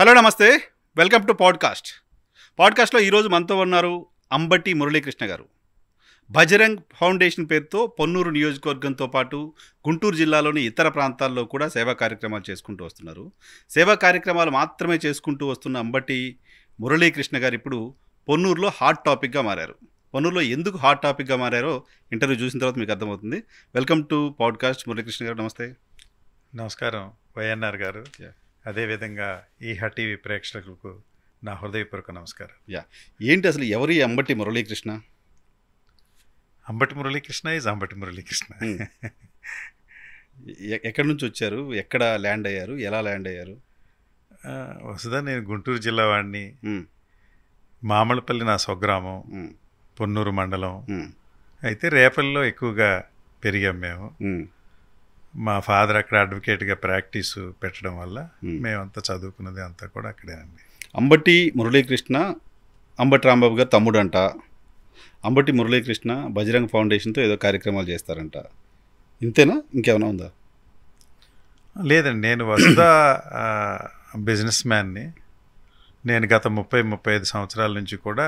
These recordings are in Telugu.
హలో నమస్తే. Welcome to podcast. పాడ్కాస్ట్లో ఈరోజు మనతో ఉన్నారు అంబటి మురళీకృష్ణ గారు. బజరంగ్ ఫౌండేషన్ పేరుతో పొన్నూరు నియోజకవర్గంతో పాటు గుంటూరు జిల్లాలోని ఇతర ప్రాంతాల్లో కూడా సేవా కార్యక్రమాలు చేసుకుంటూ వస్తున్నారు. సేవా కార్యక్రమాలు మాత్రమే చేసుకుంటూ వస్తున్న అంబటి మురళీకృష్ణ గారు ఇప్పుడు పొన్నూరులో హాట్ టాపిక్గా మారారు. పొన్నూరులో ఎందుకు హాట్ టాపిక్గా మారారో ఇంటర్వ్యూ చూసిన తర్వాత మీకు అర్థమవుతుంది. వెల్కమ్ టు పాడ్కాస్ట్ మురళీకృష్ణ గారు. నమస్తే. నమస్కారం. వైఎన్ఆర్ గారు. అదేవిధంగా ఈ హటీవీ ప్రేక్షకులకు నా హృదయపూర్వక నమస్కారం ఏంటి అసలు ఎవరు ఈ అంబటి మురళీకృష్ణ? అంబటి మురళీకృష్ణ ఇస్ అంబటి మురళీకృష్ణ. Hmm. ఎక్కడి నుంచి వచ్చారు? ఎక్కడ ల్యాండ్ అయ్యారు? ఎలా ల్యాండ్ అయ్యారు? వసుదా నేను గుంటూరు జిల్లా వాడిని. ఉమ్, మామలపల్లి నా స్వగ్రామం. ఉమ్, పొన్నూరు మండలం. అయితే రేపల్లో ఎక్కువగా పెరిగాం మేము. మా ఫాదర్ అక్కడ అడ్వకేట్గా ప్రాక్టీస్ పెట్టడం వల్ల Hmm. మేమంతా చదువుకున్నది అంతా కూడా అక్కడేనండి అంబటి మురళీకృష్ణ అంబటి రాంబాబు గారు తమ్ముడు అంట అంబటి మురళీకృష్ణ బజరంగ్ ఫౌండేషన్తో ఏదో కార్యక్రమాలు చేస్తారంట. ఇంతేనా? ఇంకేమైనా ఉందా? లేదండి నేను వసుదా బిజినెస్ మ్యాన్ని నేను గత ముప్పై ముప్పై ఐదు సంవత్సరాల నుంచి కూడా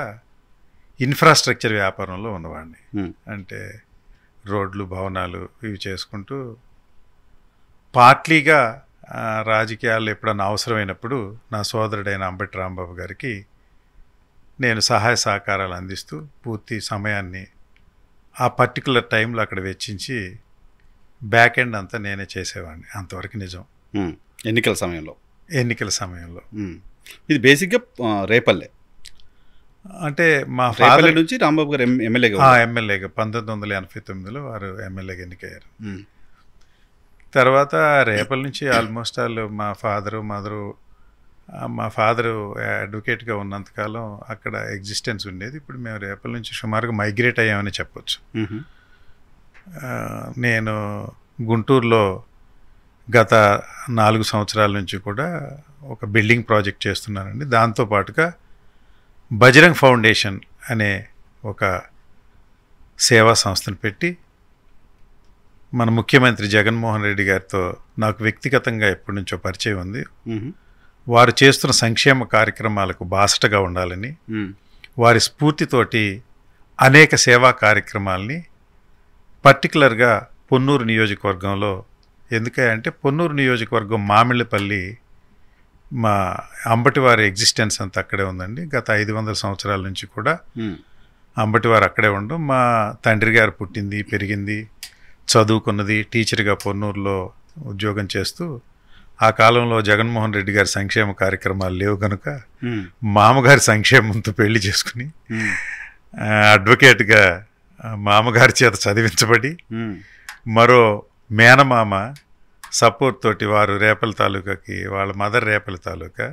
ఇన్ఫ్రాస్ట్రక్చర్ వ్యాపారంలో ఉన్నవాడిని. ఉమ్, అంటే రోడ్లు భవనాలు ఇవి చేసుకుంటూ పార్ట్లీగా రాజకీయాలు ఎప్పుడన్నా అవసరమైనప్పుడు నా సోదరుడైన అంబటి రాంబాబు గారికి నేను సహాయ సహకారాలు అందిస్తూ పూర్తి సమయాన్ని ఆ పర్టికులర్ టైంలో అక్కడ వెచ్చించి బ్యాక్ ఎండ్ అంతా నేనే చేసేవాడిని. అంతవరకు నిజం. ఎన్నికల సమయంలో? ఎన్నికల సమయంలో. ఇది బేసిక్గా రేపల్లె. అంటే మా ఫాదర్ నుంచి రాంబాబు గారు ఎమ్- ఎమ్మెల్యేగా. ఎమ్మెల్యేగా పంతొమ్మిది వందల ఎనభై తొమ్మిదిలో వారు ఎమ్మెల్యేగా ఎన్నికయ్యారు. తర్వాత రేపల నుంచి ఆల్మోస్ట్ ఆల్ మా ఫాదరు మదరు మా ఫాదరు అడ్వకేట్గా ఉన్నంతకాలం అక్కడ ఎగ్జిస్టెన్స్ ఉండేది. ఇప్పుడు మేము రేపల నుంచి సుమారుగా మైగ్రేట్ అయ్యామని చెప్పొచ్చు. నేను గుంటూరులో గత నాలుగు సంవత్సరాల నుంచి కూడా ఒక బిల్డింగ్ ప్రాజెక్ట్ చేస్తున్నానండి. దాంతోపాటుగా బజరంగ్ ఫౌండేషన్ అనే ఒక సేవా సంస్థను పెట్టి మన ముఖ్యమంత్రి జగన్మోహన్ రెడ్డి గారితో నాకు వ్యక్తిగతంగా ఎప్పటి నుంచో పరిచయం ఉంది. వారు చేస్తున్న సంక్షేమ కార్యక్రమాలకు బాసటగా ఉండాలని వారి స్ఫూర్తితోటి అనేక సేవా కార్యక్రమాల్ని పర్టికులర్గా పొన్నూరు నియోజకవర్గంలో ఎందుకంటే పొన్నూరు నియోజకవర్గం మామిళ్ళపల్లి మా అంబటివారి ఎగ్జిస్టెన్స్ అంతా అక్కడే ఉందండి. గత ఐదు వందల సంవత్సరాల నుంచి కూడా అంబటివారు అక్కడే ఉండడం మా తండ్రి గారు పుట్టింది పెరిగింది. చదువుకున్నది టీచర్గా పొన్నూరులో ఉద్యోగం చేస్తూ ఆ కాలంలో జగన్మోహన్ రెడ్డి గారి సంక్షేమ కార్యక్రమాలు లేవు కనుక మామగారి సంక్షేమంతో పెళ్ళి చేసుకుని అడ్వకేట్గా మామగారి చేత చదివించబడి మరో మేనమామ సపోర్ట్ తోటి వారు రేపల తాలూకాకి వాళ్ళ మదర్ రేపల తాలూకా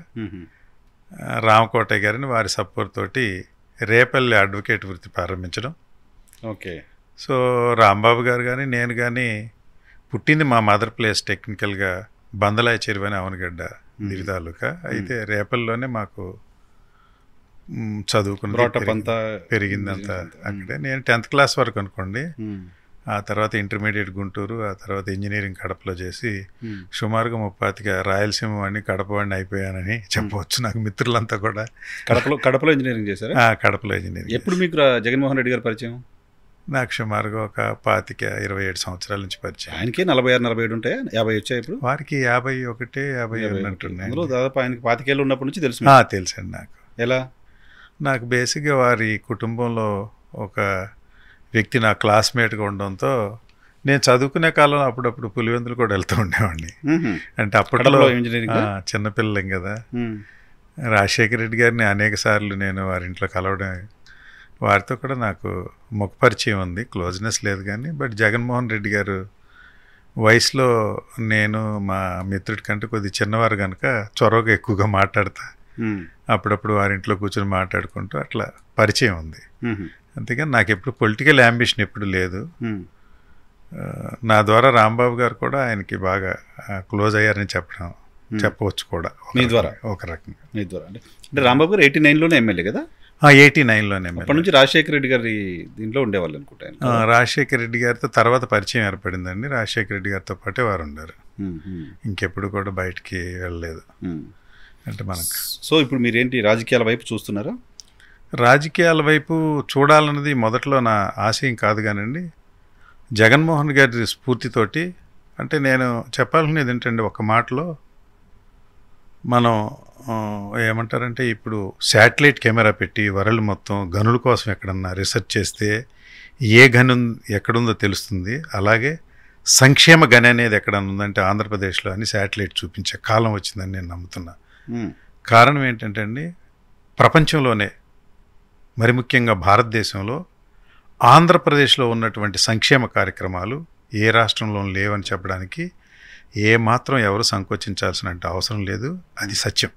రామకోటయ్య గారిని వారి సపోర్ట్ తోటి రేపల్లి అడ్వకేట్ వృత్తి ప్రారంభించడం. ఓకే. సో రాంబాబు గారు కానీ నేను కానీ పుట్టింది మా మదర్ ప్లేస్ టెక్నికల్గా బందలాయ చెరువు అని అవనగడ్డ దివి తాలూకా. అయితే రేపల్లోనే మాకు అంతా పెరిగిందంతా అక్కడే. నేను టెన్త్ క్లాస్ వరకు అనుకోండి. ఆ తర్వాత ఇంటర్మీడియట్ గుంటూరు ఆ తర్వాత ఇంజనీరింగ్ కడపలో చేసి సుమారుగా ముప్పాతిగా రాయలసీమ వాడిని కడప వాడిని అయిపోయానని చెప్పవచ్చు నాకు మిత్రులంతా కూడా. కడపలో కడపలో ఇంజనీరింగ్ చేశారా? ఆ, కడపలో ఇంజనీరింగ్ ఎప్పుడు మీకు జగన్మోహన్ రెడ్డి గారు పరిచయం? నాకు సుమారుగా ఒక పాతిక ఇరవై ఏడు సంవత్సరాల నుంచి పరిచయం. ఆయనకే నలభై ఆరు నలభై ఏడు ఉంటాయా? యాభై వచ్చాయి ఇప్పుడు? వారికి యాభై ఒకటి యాభై ఉన్నట్టున్నాయి అందులో దాదాపు ఆయనకి పాతికేళ్ళు ఉన్నప్పటి నుంచి తెలుసు. తెలుసండి నాకు. ఎలా? నాకు బేసిక్గా వారి కుటుంబంలో ఒక వ్యక్తి నా క్లాస్మేట్గా ఉండడంతో నేను చదువుకునే కాలంలో అప్పుడప్పుడు పులివెందులు కూడా వెళ్తూ ఉండేవాడిని. అంటే అప్పట్లో ఇంజనీరింగ్ చిన్నపిల్లలం కదా. రాజశేఖర రెడ్డి గారిని అనేక సార్లు నేను వారి ఇంట్లో కలవడం వారితో కూడా నాకు ముఖ పరిచయం ఉంది. క్లోజ్నెస్ లేదు కానీ బట్ జగన్మోహన్ రెడ్డి గారు వయసులో నేను మా మిత్రుడి కంటే కొద్ది చిన్నవారు కనుక చొరవగా ఎక్కువగా మాట్లాడతా. అప్పుడప్పుడు వారి ఇంట్లో కూర్చొని మాట్లాడుకుంటూ అట్లా పరిచయం ఉంది. అంతేగాని నాకు ఎప్పుడు పొలిటికల్ అంబిషన్ ఎప్పుడు లేదు. నా ద్వారా రాంబాబు గారు కూడా ఆయనకి బాగా క్లోజ్ అయ్యారని చెప్పడం చెప్పవచ్చు కూడా. మీ ద్వారా? ఒక రకంగా. మీ ద్వారా. అంటే అంటే రాంబాబు గారు ఎయిటీ నైన్లోనే ఎమ్మెల్యే కదా? ఎయిటీ నైన్లోనే అప్పటి నుంచి రాజశేఖర రెడ్డి గారి దీంట్లో ఉండేవాళ్ళు అనుకుంటాను రాజశేఖర రెడ్డి గారితో తర్వాత పరిచయం ఏర్పడిందండి. రాజశేఖర రెడ్డి గారితో పాటే వారు ఉమ్, ఇంకెప్పుడు కూడా బయటికి వెళ్ళలేదు. అంటే మనకు సో ఇప్పుడు మీరేంటి రాజకీయాల వైపు చూస్తున్నారా? రాజకీయాల వైపు చూడాలన్నది మొదట్లో నా ఆశయం కాదు కానండి. జగన్మోహన్ గారి స్ఫూర్తితోటి అంటే నేను చెప్పాలనేది ఏంటంటే ఒక మాటలో మనం ఏమంటారంటే ఇప్పుడు శాటిలైట్ కెమెరా పెట్టి వరల్డ్ మొత్తం గనుల కోసం ఎక్కడన్నా రీసెర్చ్ చేస్తే ఏ గను ఎక్కడుందో తెలుస్తుంది అలాగే సంక్షేమ గని అనేది ఎక్కడన్నా ఉందంటే ఆంధ్రప్రదేశ్లో అని శాటిలైట్ చూపించే కాలం వచ్చిందని నేను నమ్ముతున్నా మ్మ్. కారణం ఏంటంటే అండి ప్రపంచంలోనే మరి ముఖ్యంగా భారతదేశంలో ఆంధ్రప్రదేశ్లో ఉన్నటువంటి సంక్షేమ కార్యక్రమాలు ఏ రాష్ట్రంలో లేవని చెప్పడానికి ఏ మాత్రం ఎవరు సంకోచించాల్సిన అవసరం లేదు అది సత్యం.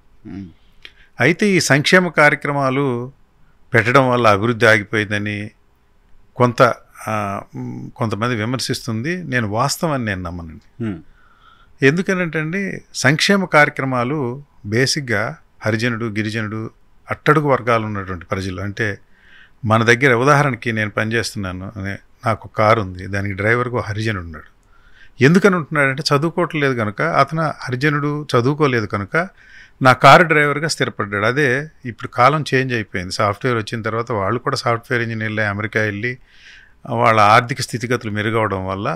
అయితే ఈ సంక్షేమ కార్యక్రమాలు పెట్టడం వల్ల అభివృద్ధి ఆగిపోయిందని కొంత కొంతమంది విమర్శిస్తుంది. నేను వాస్తవాన్ని నేను నమ్మనండి. మ్మ్. ఎందుకనంటే అండి సంక్షేమ కార్యక్రమాలు బేసిక్గా హరిజనుడు గిరిజనుడు అట్టడుగు వర్గాలు ఉన్నటువంటి ప్రజలు. అంటే మన దగ్గర ఉదాహరణకి నేను పనిచేస్తున్నాను. అనే నాకు కారు ఉంది. దానికి డ్రైవర్కు హరిజనుడు ఉన్నాడు. ఎందుకని ఉంటున్నాడంటే చదువుకోవట్లేదు కనుక అతను హరిజనుడు చదువుకోలేదు కనుక నా కారు డ్రైవర్గా స్థిరపడ్డాడు. అదే ఇప్పుడు కాలం చేంజ్ అయిపోయింది. సాఫ్ట్వేర్ వచ్చిన తర్వాత వాళ్ళు కూడా సాఫ్ట్వేర్ ఇంజనీర్లే అమెరికా వెళ్ళి వాళ్ళ ఆర్థిక స్థితిగతులు మెరుగవడం వల్ల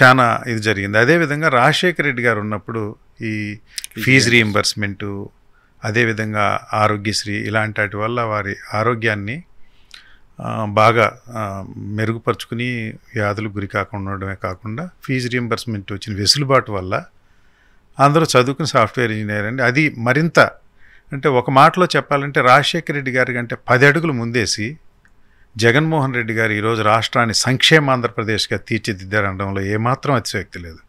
చాలా ఇది జరిగింది. అదేవిధంగా రాజశేఖర రెడ్డి గారు ఉన్నప్పుడు ఈ ఫీజు రీఎంబర్స్మెంటు అదేవిధంగా ఆరోగ్యశ్రీ ఇలాంటి వాటి వల్ల వారి ఆరోగ్యాన్ని బాగా మెరుగుపరుచుకుని వ్యాధులు గురి కాకుండా ఉండడమే కాకుండా ఫీజు రీఎంబర్స్మెంట్ వచ్చిన వెసులుబాటు వల్ల అందరూ చదువుకుని సాఫ్ట్వేర్ ఇంజనీర్ అండి. అది మరింత అంటే ఒక మాటలో చెప్పాలంటే రాజశేఖర రెడ్డి గారి కంటే పది అడుగులు ముందేసి జగన్మోహన్ రెడ్డి గారు ఈరోజు రాష్ట్రాన్ని సంక్షేమ ఆంధ్రప్రదేశ్గా తీర్చిదిద్దారనడంలో ఏమాత్రం అతిశయోక్తి లేదు.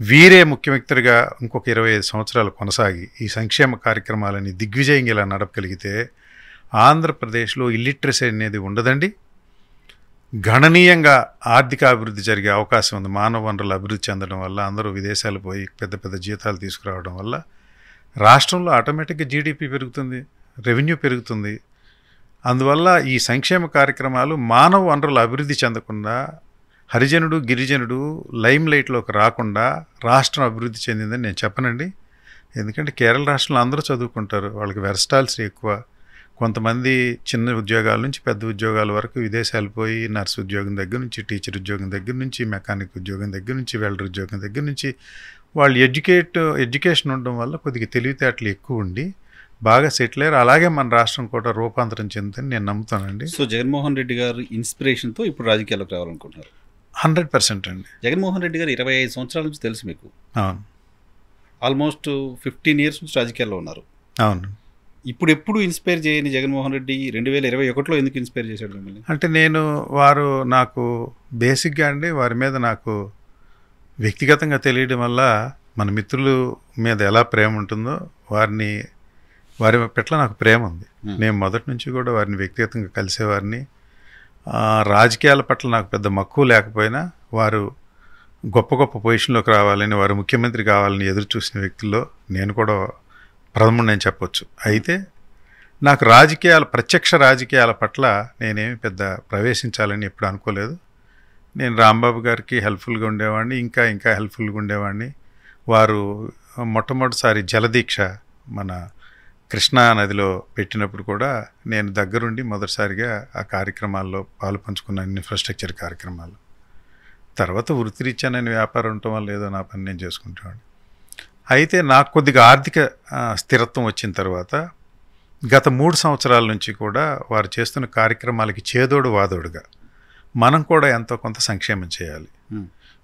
వీరే ముఖ్య వ్యక్తులుగా ఇంకొక ఇరవై ఐదు సంవత్సరాలు కొనసాగి ఈ సంక్షేమ కార్యక్రమాలని దిగ్విజయంగా ఇలా నడపగలిగితే ఆంధ్రప్రదేశ్లో ఇల్లిటరసీ అనేది ఉండదండి. గణనీయంగా ఆర్థిక అభివృద్ధి జరిగే అవకాశం ఉంది. మానవ వనరులు అభివృద్ధి చెందడం వల్ల అందరూ విదేశాలు పోయి పెద్ద పెద్ద జీతాలు తీసుకురావడం వల్ల రాష్ట్రంలో ఆటోమేటిక్గా జీడిపి పెరుగుతుంది రెవెన్యూ పెరుగుతుంది. అందువల్ల ఈ సంక్షేమ కార్యక్రమాలు మానవ వనరులు అభివృద్ధి చెందకుండా హరిజనుడు గిరిజనుడు లైమ్ లైట్లోకి రాకుండా రాష్ట్రం అభివృద్ధి చెందిందని నేను చెప్పనండి. ఎందుకంటే కేరళ రాష్ట్రంలో అందరూ చదువుకుంటారు వాళ్ళకి వెరస్టాల్స్ ఎక్కువ. కొంతమంది చిన్న ఉద్యోగాల నుంచి పెద్ద ఉద్యోగాల వరకు విదేశాలు పోయి నర్స్ ఉద్యోగం దగ్గర నుంచి టీచర్ ఉద్యోగం దగ్గర నుంచి మెకానిక్ ఉద్యోగం దగ్గర నుంచి వెల్డర్ ఉద్యోగం దగ్గర నుంచి వాళ్ళు ఎడ్యుకేట్ ఎడ్యుకేషన్ ఉండడం వల్ల కొద్దిగా తెలివితేటలు ఎక్కువ ఉండి బాగా సెటిల్ అయ్యారు. అలాగే మన రాష్ట్రం కూడా రూపాంతరం చెందుతుందని నేను నమ్ముతానండి. సో జగన్మోహన్ రెడ్డి గారు ఇన్స్పిరేషన్తో ఇప్పుడు రాజకీయాల్లోకి రావాలనుకుంటున్నారు. హండ్రెడ్ పర్సెంట్ అండి. జగన్మోహన్ రెడ్డి గారు ఇరవై ఐదు సంవత్సరాల నుంచి తెలుసు మీకు. అవును. ఆల్మోస్ట్ ఫిఫ్టీన్ ఇయర్స్ నుంచి రాజకీయాల్లో ఉన్నారు. అవును. ఇప్పుడు ఎప్పుడు ఇన్స్పైర్ చేయని జగన్మోహన్ రెడ్డి రెండు వేల ఇరవై ఒకటిలో ఎందుకు ఇన్స్పైర్ చేశాడు మిమ్మల్ని? అంటే నేను వారు నాకు బేసిక్గా అండి వారి మీద నాకు వ్యక్తిగతంగా తెలియడం వల్ల మన మిత్రుల మీద ఎలా ప్రేమ ఉంటుందో వారిని వారి పట్ల నాకు ప్రేమ ఉంది. నేను మొదటి నుంచి కూడా వారిని వ్యక్తిగతంగా కలిసేవారిని. రాజకీయాల పట్ల నాకు పెద్ద మక్కువ లేకపోయినా వారు గొప్ప గొప్ప పొజిషన్లోకి రావాలని వారు ముఖ్యమంత్రి కావాలని ఎదురు చూసిన వ్యక్తుల్లో నేను కూడా ప్రథముడు నేను చెప్పొచ్చు. అయితే నాకు రాజకీయాల ప్రత్యక్ష రాజకీయాల పట్ల నేనేమి పెద్ద ప్రవేశించాలని ఎప్పుడు అనుకోలేదు. నేను రాంబాబు గారికి హెల్ప్ఫుల్గా ఉండేవాడిని ఇంకా ఇంకా హెల్ప్ఫుల్గా ఉండేవాడిని. వారు మొట్టమొదటిసారి జలదీక్ష మన కృష్ణా నదిలో పెట్టినప్పుడు కూడా నేను దగ్గరుండి మొదటిసారిగా ఆ కార్యక్రమాల్లో పాలు పంచుకున్నాను ఇన్ఫ్రాస్ట్రక్చర్ కార్యక్రమాలు. తర్వాత వృత్తిరీత్యా నేను వ్యాపారం ఉండటం వల్ల ఏదో నా పని నేను చేసుకుంటాను అయితే నాకు కొద్దిగా ఆర్థిక స్థిరత్వం వచ్చిన తర్వాత గత మూడు సంవత్సరాల నుంచి కూడా వారు చేస్తున్న కార్యక్రమాలకి చేదోడు వాదోడుగా మనం కూడా ఎంతో కొంత సంక్షేమం చేయాలి.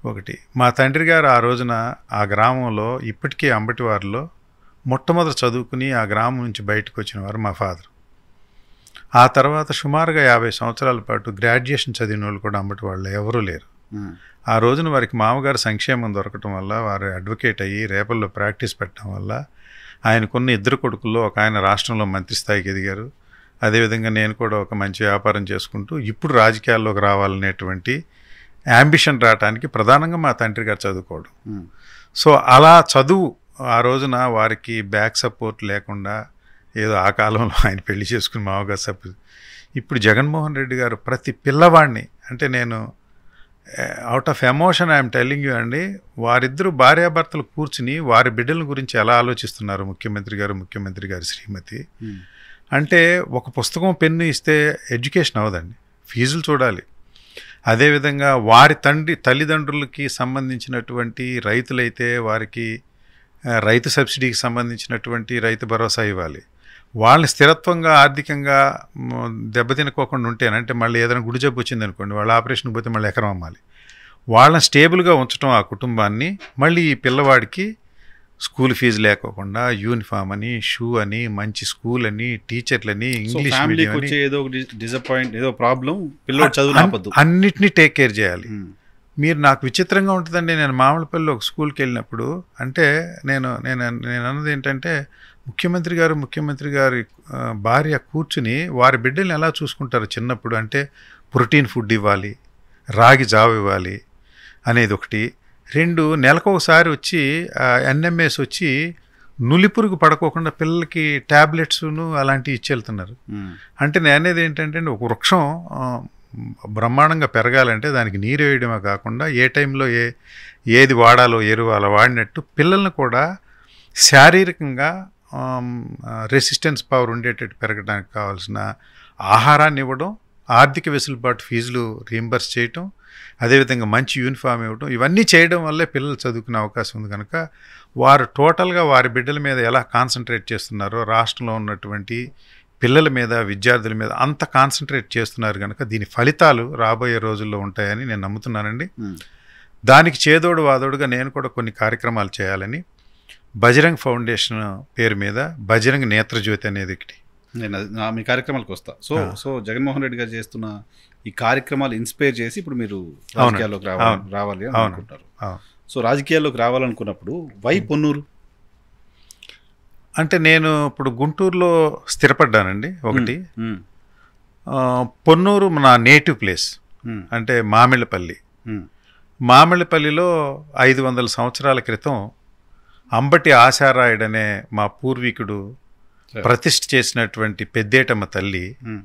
ఒకటి మా తండ్రి గారు ఆ రోజున ఆ గ్రామంలో ఇప్పటికీ అంబటివారిలో మొట్టమొదటి చదువుకుని ఆ గ్రామం నుంచి బయటకు వచ్చిన వారు మా ఫాదర్ ఆ తర్వాత సుమారుగా యాభై సంవత్సరాల పాటు గ్రాడ్యుయేషన్ చదివిన వాళ్ళు కూడా అంబటి వాళ్ళు ఎవరూ లేరు. ఆ. రోజున వారికి మామగారు సంక్షేమం దొరకటం వల్ల వారు అడ్వకేట్ అయ్యి రేపల్లో ప్రాక్టీస్ పెట్టడం వల్ల ఆయనకున్న ఇద్దరు కొడుకుల్లో ఒక ఆయన రాష్ట్రంలో మంత్రి స్థాయికి ఎదిగారు. అదేవిధంగా నేను కూడా ఒక మంచి వ్యాపారం చేసుకుంటూ ఇప్పుడు రాజకీయాల్లోకి రావాలనేటువంటి యాంబిషన్ రావడానికి ప్రధానంగా మా తండ్రి గారు చదువుకోవడం. సో అలా చదువు ఆ రోజున వారికి బ్యాక్ సపోర్ట్ లేకుండా ఏదో ఆ కాలంలో ఆయన పెళ్ళి చేసుకుని మామగారు సపోర్ట్ ఇప్పుడు జగన్మోహన్ రెడ్డి గారు ప్రతి పిల్లవాడిని అంటే నేను out of emotion I'm telling you అండి వారిద్దరు భార్యాభర్తలు కూర్చుని వారి బిడ్డల గురించి ఎలా ఆలోచిస్తున్నారు ముఖ్యమంత్రి గారు ముఖ్యమంత్రి గారి శ్రీమతి? ఉమ్. అంటే ఒక పుస్తకం పెన్ను ఇస్తే ఎడ్యుకేషన్ అవ్వదండి. ఫీజులు చూడాలి. అదేవిధంగా వారి తండ్రి తల్లిదండ్రులకి సంబంధించినటువంటి రైతులైతే వారికి రైతు సబ్సిడీకి సంబంధించినటువంటి రైతు భరోసా ఇవ్వాలి. వాళ్ళని స్థిరత్వంగా ఆర్థికంగా దెబ్బతినుకోకుండా ఉంటేనంటే మళ్ళీ ఏదైనా గుడి జబ్బు వచ్చింది అనుకోండి వాళ్ళ ఆపరేషన్కి పోతే మళ్ళీ ఎకరం అమ్మాలి. వాళ్ళని స్టేబుల్గా ఉంచడం ఆ కుటుంబాన్ని మళ్ళీ ఈ పిల్లవాడికి స్కూల్ ఫీజు లేకోకుండా యూనిఫామ్ అని షూ అని మంచి స్కూల్ అని టీచర్లని ఇంగ్లీష్ మీడియం ఏదో ఒక డిసప్పాయింట్ ఏదో ప్రాబ్లం చదువు అన్నిటినీ టేక్ కేర్ చేయాలి. మీరు నాకు విచిత్రంగా ఉంటుందండి. నేను మామూలుపల్లి ఒక స్కూల్కి వెళ్ళినప్పుడు అంటే నేను నేను నేను అన్నది ఏంటంటే ముఖ్యమంత్రి గారు ముఖ్యమంత్రి గారి భార్య కూర్చుని వారి బిడ్డల్ని ఎలా చూసుకుంటారు చిన్నప్పుడు? అంటే ప్రోటీన్ ఫుడ్ ఇవ్వాలి రాగి జావ ఇవ్వాలి అనేది ఒకటి. రెండు నెలకు ఒకసారి వచ్చి ఎన్ఎంఎస్ వచ్చి నులిపురుగు పడుకోకుండా పిల్లలకి ట్యాబ్లెట్స్ను అలాంటివి ఇచ్చి వెళ్తున్నారు. ఉమ్. అంటే నేను అనేది ఏంటంటే ఒక వృక్షం బ్రహ్మాండంగా పెరగాలంటే దానికి నీరు వేయడమే కాకుండా ఏ టైంలో ఏ ఏది వాడాలో ఎరువు అలా వాడినట్టు పిల్లల్ని కూడా శారీరకంగా రెసిస్టెన్స్ పవర్ ఉండేటట్టు పెరగడానికి కావాల్సిన ఆహారాన్ని ఇవ్వడం ఆర్థిక వెసులుబాటు ఫీజులు రీంబర్స్ చేయటం అదేవిధంగా మంచి యూనిఫామ్ ఇవ్వడం ఇవన్నీ చేయడం వల్లే పిల్లలు చదువుకునే అవకాశం ఉంది కనుక వారు టోటల్గా వారి బిడ్డల మీద ఎలా కాన్సన్ట్రేట్ చేస్తున్నారో రాష్ట్రంలో ఉన్నటువంటి పిల్లల మీద విద్యార్థుల మీద అంత కాన్సన్ట్రేట్ చేస్తున్నారు కనుక దీని ఫలితాలు రాబోయే రోజుల్లో ఉంటాయని నేను నమ్ముతున్నానండి. దానికి చేదోడు వాదోడుగా నేను కూడా కొన్ని కార్యక్రమాలు చేయాలని బజరంగ్ ఫౌండేషన్ పేరు మీద బజరంగ్ నేత్రజ్యోతి అనేది ఒకటి నేను నా మీ కార్యక్రమాలకు వస్తా సో. సో జగన్మోహన్ రెడ్డి గారు చేస్తున్న ఈ కార్యక్రమాలు ఇన్స్పైర్ చేసి ఇప్పుడు మీరు రాజకీయాల్లోకి రావాలి. రావాలి అని. అనుకుంటారు. సో రాజకీయాల్లోకి రావాలనుకున్నప్పుడు వై పొన్నూరు అంటే నేను ఇప్పుడు గుంటూరులో స్థిరపడ్డానండి ఒకటి పొన్నూరు నా నేటివ్ ప్లేస్. అంటే మామిళ్ళపల్లి. మామిళ్ళపల్లిలో ఐదు వందల సంవత్సరాల క్రితం అంబటి ఆశారాయుడనే మా పూర్వీకుడు. ప్రతిష్ఠ చేసినటువంటి పెద్దేటమ్మ తల్లి ఉమ్.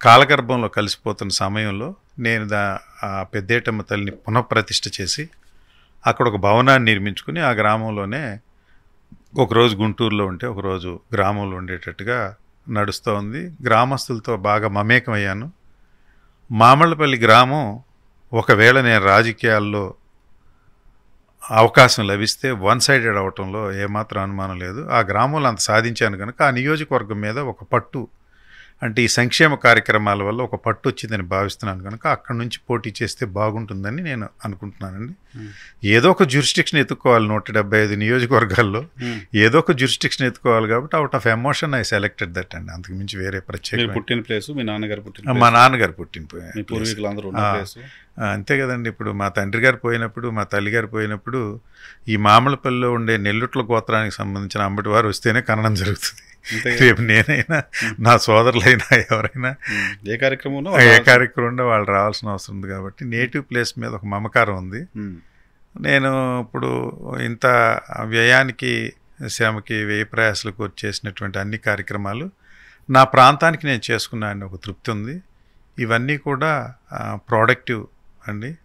కాలగర్భంలో కలిసిపోతున్న సమయంలో నేను దా ఆ పెద్దేటమ్మ తల్లిని పునఃప్రతిష్ఠ చేసి అక్కడ ఒక భవనాన్ని నిర్మించుకుని ఆ గ్రామంలోనే ఒకరోజు గుంటూరులో ఉంటే ఒకరోజు గ్రామంలో ఉండేటట్టుగా నడుస్తూ ఉంది గ్రామస్తులతో బాగా మమేకమయ్యాను మామళ్ళపల్లి గ్రామం ఒకవేళ నేను రాజకీయాల్లో అవకాశం లభిస్తే వన్ సైడెడ్ అవటంలో ఏమాత్రం అనుమానం లేదు. ఆ గ్రామంలో అంత సాధించాను కనుక ఆ నియోజకవర్గం మీద ఒక పట్టు అంటే ఈ సంక్షేమ కార్యక్రమాల వల్ల ఒక పట్టు వచ్చిందని భావిస్తున్నాను కనుక అక్కడి నుంచి పోటీ చేస్తే బాగుంటుందని నేను అనుకుంటున్నానండి. ఏదో ఒక జ్యూరిస్టిక్షన్ ఎత్తుకోవాలి నూట డెబ్బై ఐదు నియోజకవర్గాల్లో. ఏదో ఒక జ్యూరిస్టిక్షన్ ఎత్తుకోవాలి కాబట్టి out of emotion I selected that అండి. అంతకు మించి వేరే ప్రత్యేక పుట్టిన ప్లేస్ మీ నాన్నగారు పుట్టిన మా నాన్నగారు పుట్టిన అంతే కదండి. ఇప్పుడు మా తండ్రి గారు పోయినప్పుడు మా తల్లి గారు పోయినప్పుడు ఈ మామలపల్లిలో ఉండే నెల్లుట్ల గోత్రానికి సంబంధించిన అంబటి వారు వస్తేనే కనడం జరుగుతుంది? రేపు నేనైనా నా సోదరులైనా ఎవరైనా. ఏ కార్యక్రమం ఏ కార్యక్రమంలో వాళ్ళు రావాల్సిన అవసరం ఉంది కాబట్టి నేటివ్ ప్లేస్ మీద ఒక మమకారం ఉంది. నేను ఇప్పుడు ఇంత వ్యయానికి శ్రమకి వ్యయ ప్రయాసాలకు చేసినటువంటి అన్ని కార్యక్రమాలు నా ప్రాంతానికి నేను చేసుకున్నా అని ఒక తృప్తి ఉంది. ఇవన్నీ కూడా ప్రోడక్టివ్ అండి.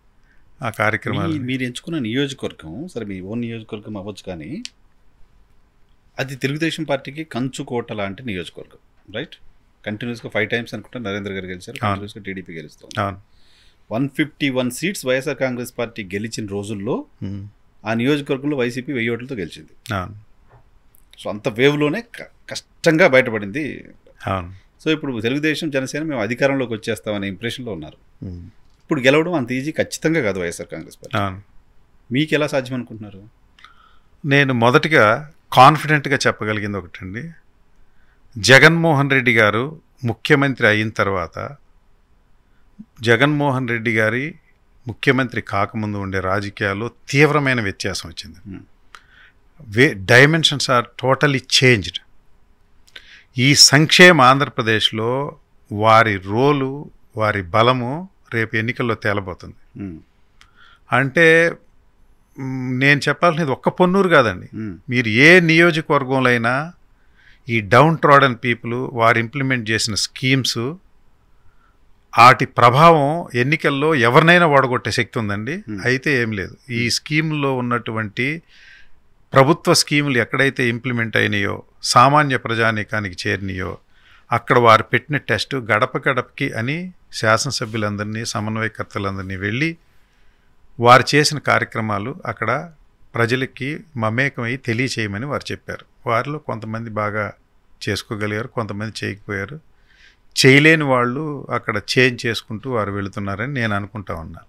ఆ కార్యక్రమాలు. మీరు ఎంచుకున్న నియోజకవర్గం సరే మీ ఓన్ నియోజకవర్గం అవ్వచ్చు కానీ అది తెలుగుదేశం పార్టీకి కంచుకోట లాంటి నియోజకవర్గం రైట్ కంటిన్యూస్గా ఫైవ్ టైమ్స్ అనుకుంటా నరేంద్ర గారు గెలిచారు. కంటిన్యూస్గా టీడీపీ గెలుస్తాం one fifty one seats YSR Congress party గెలిచిన రోజుల్లో ఉమ్, ఆ నియోజకవర్గంలో వైసీపీ వెయ్యి ఓట్లతో గెలిచింది. సో అంత వేవ్లోనే కష్టంగా బయటపడింది. సో ఇప్పుడు తెలుగుదేశం జనసేన మేము అధికారంలోకి వచ్చేస్తామనే ఇంప్రెషన్లో ఉన్నారు. ఉమ్, ఇప్పుడు గెలవడం అంత ఈజీ ఖచ్చితంగా కాదు వైఎస్ఆర్ కాంగ్రెస్ పార్టీ. మీకు ఎలా సాధ్యం అనుకుంటున్నారు నేను మొదటిగా కాన్ఫిడెంట్గా చెప్పగలిగింది ఒకటండి. జగన్మోహన్ రెడ్డి గారు ముఖ్యమంత్రి అయిన తర్వాత జగన్మోహన్ రెడ్డి గారి ముఖ్యమంత్రి కాకముందు ఉండే రాజకీయాల్లో తీవ్రమైన వ్యత్యాసం వచ్చింది. Way dimensions are totally changed. ఈ సంక్షేమ ఆంధ్రప్రదేశ్లో వారి రోలు వారి బలము రేపు ఎన్నికల్లో తేలబోతుంది. అంటే నేను చెప్పాల్సినది ఒక్క పొన్నూరు కాదండి. మీరు ఏ నియోజకవర్గంలో అయినా ఈ డౌన్ ట్రాడన్ పీపుల్ వారు ఇంప్లిమెంట్ చేసిన స్కీమ్స్ వాటి ప్రభావం ఎన్నికల్లో ఎవరినైనా ఓడగొట్టే శక్తి ఉందండి. అయితే ఏం లేదు. ఈ స్కీమ్లో ఉన్నటువంటి ప్రభుత్వ స్కీములు ఎక్కడైతే ఇంప్లిమెంట్ అయినాయో సామాన్య ప్రజానీకానికి చేరినాయో అక్కడ వారు పెట్టిన టెస్ట్ గడప గడపకి అని శాసనసభ్యులందరినీ సమన్వయకర్తలందరినీ వెళ్ళి వారు చేసిన కార్యక్రమాలు అక్కడ ప్రజలకి మమేకమై తెలియచేయమని వారు చెప్పారు. వారిలో కొంతమంది బాగా చేసుకోగలిగారు కొంతమంది చేయకపోయారు. చేయలేని వాళ్ళు అక్కడ చేంజ్ చేసుకుంటూ వారు వెళుతున్నారని నేను అనుకుంటా ఉన్నాను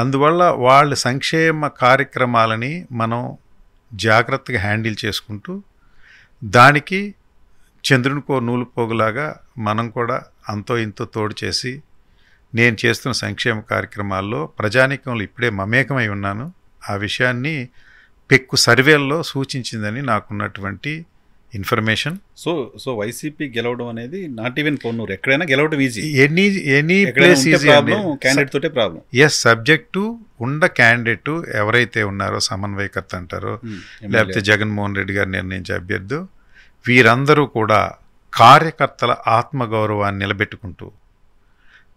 అందువల్ల వాళ్ళ సంక్షేమ కార్యక్రమాలని మనం జాగ్రత్తగా హ్యాండిల్ చేసుకుంటూ దానికి చంద్రునికో నూలు పోగులాగా మనం కూడా అంతో ఇంతో తోడు చేసి నేను చేస్తున్న సంక్షేమ కార్యక్రమాల్లో ప్రజానీకంలో ఇప్పుడే మమేకమై ఉన్నాను. ఆ విషయాన్ని పెక్కు సర్వేల్లో సూచించిందని నాకున్నటువంటి ఇన్ఫర్మేషన్. సో సో వైసీపీ గెలవడం అనేది నాట్ ఈవెన్ పొన్నూరు ఎక్కడైనా గెలవడం easy. Any any place easy candidate తోటే ప్రాబ్లం. ఎస్ సబ్జెక్ట్ ఉండ క్యాండిడేట్ ఎవరైతే ఉన్నారో సమన్వయకర్త అంటారో లేకపోతే జగన్మోహన్ రెడ్డి గారు నిర్ణయించే అభ్యర్థు వీరందరూ కూడా కార్యకర్తల ఆత్మగౌరవాన్ని నిలబెట్టుకుంటూ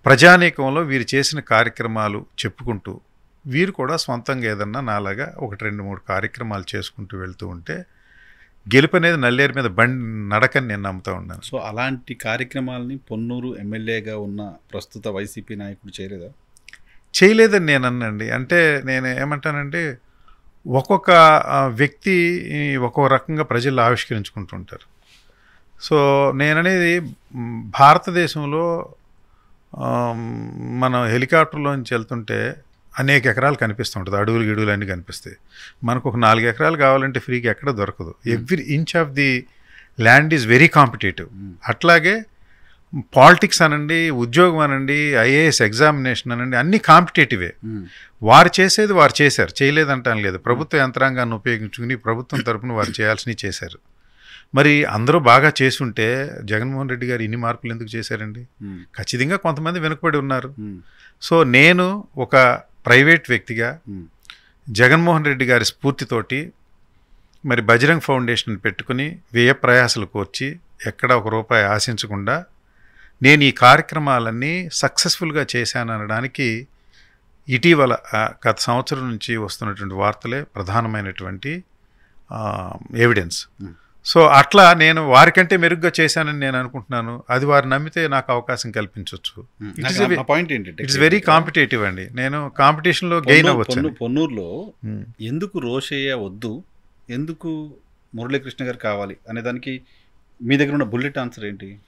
ప్రజానీకంలో వీరు చేసిన కార్యక్రమాలు చెప్పుకుంటూ వీరు కూడా సొంతంగా ఏదన్నా నాలాగా ఒకటి రెండు మూడు కార్యక్రమాలు చేసుకుంటూ వెళ్తూ ఉంటే గెలుపు అనేది నల్లేరు మీద బండి నడకని నేను నమ్ముతా ఉన్నాను. సో అలాంటి కార్యక్రమాలని పొన్నూరు ఎమ్మెల్యేగా ఉన్న ప్రస్తుత వైసీపీ నాయకుడు చేయలేదా? చేయలేదని నేను అన్నండి. అంటే నేను ఏమంటానంటే ఒక్కొక్క వ్యక్తి ఒక్కొక్క రకంగా ప్రజలు ఆవిష్కరించుకుంటుంటారు సో నేననేది భారతదేశంలో మనం హెలికాప్టర్లోంచి వెళ్తుంటే అనేక ఎకరాలు కనిపిస్తుంటుంది అడవులు గిడువులు అన్నీ కనిపిస్తాయి. మనకు ఒక నాలుగు ఎకరాలు కావాలంటే ఫ్రీగా ఎక్కడ దొరకదు. Every inch of the land is very competitive అట్లాగే పాలిటిక్స్ అనండి ఉద్యోగం అనండి ఐఏఎస్ ఎగ్జామినేషన్ అనండి అన్నీ కాంపిటేటివే. వారు చేసేది వారు చేశారు. చేయలేదంటాను లేదు. ప్రభుత్వ యంత్రాంగాన్ని ఉపయోగించుకుని ప్రభుత్వం తరపున వారు చేయాల్సినవి చేశారు. మరి అందరూ బాగా చేసుంటే జగన్మోహన్ రెడ్డి గారు ఇన్ని మార్పులు ఎందుకు చేశారండి? ఖచ్చితంగా కొంతమంది వెనుకబడి ఉన్నారు. సో నేను ఒక ప్రైవేట్ వ్యక్తిగా జగన్మోహన్ రెడ్డి గారి స్ఫూర్తితోటి మరి బజరంగ్ ఫౌండేషన్ పెట్టుకుని వ్యయ ప్రయాసలు కోర్చి ఎక్కడ ఒక రూపాయి ఆశించకుండా నేను ఈ కార్యక్రమాలన్నీ సక్సెస్ఫుల్గా చేశాను అనడానికి ఇటీవల గత సంవత్సరం నుంచి వస్తున్నటువంటి వార్తలే ప్రధానమైనటువంటి ఎవిడెన్స్. సో అట్లా నేను వారికంటే మెరుగ్గా చేశానని నేను అనుకుంటున్నాను. అది వారు నమ్మితే నాకు అవకాశం కల్పించవచ్చు పాయింట్ ఏంటంటే ఇట్స్ వెరీ కాంపిటేటివ్ అండి. నేను కాంపిటీషన్లో గెయిన్ అవ్వచ్చు పొన్నూ- పొన్నూరులో ఎందుకు రోషయ్య వద్దు? ఎందుకు మురళీకృష్ణ గారు కావాలి? అనే దానికి మీ దగ్గర ఉన్న బుల్లెట్ ఆన్సర్ ఏంటి?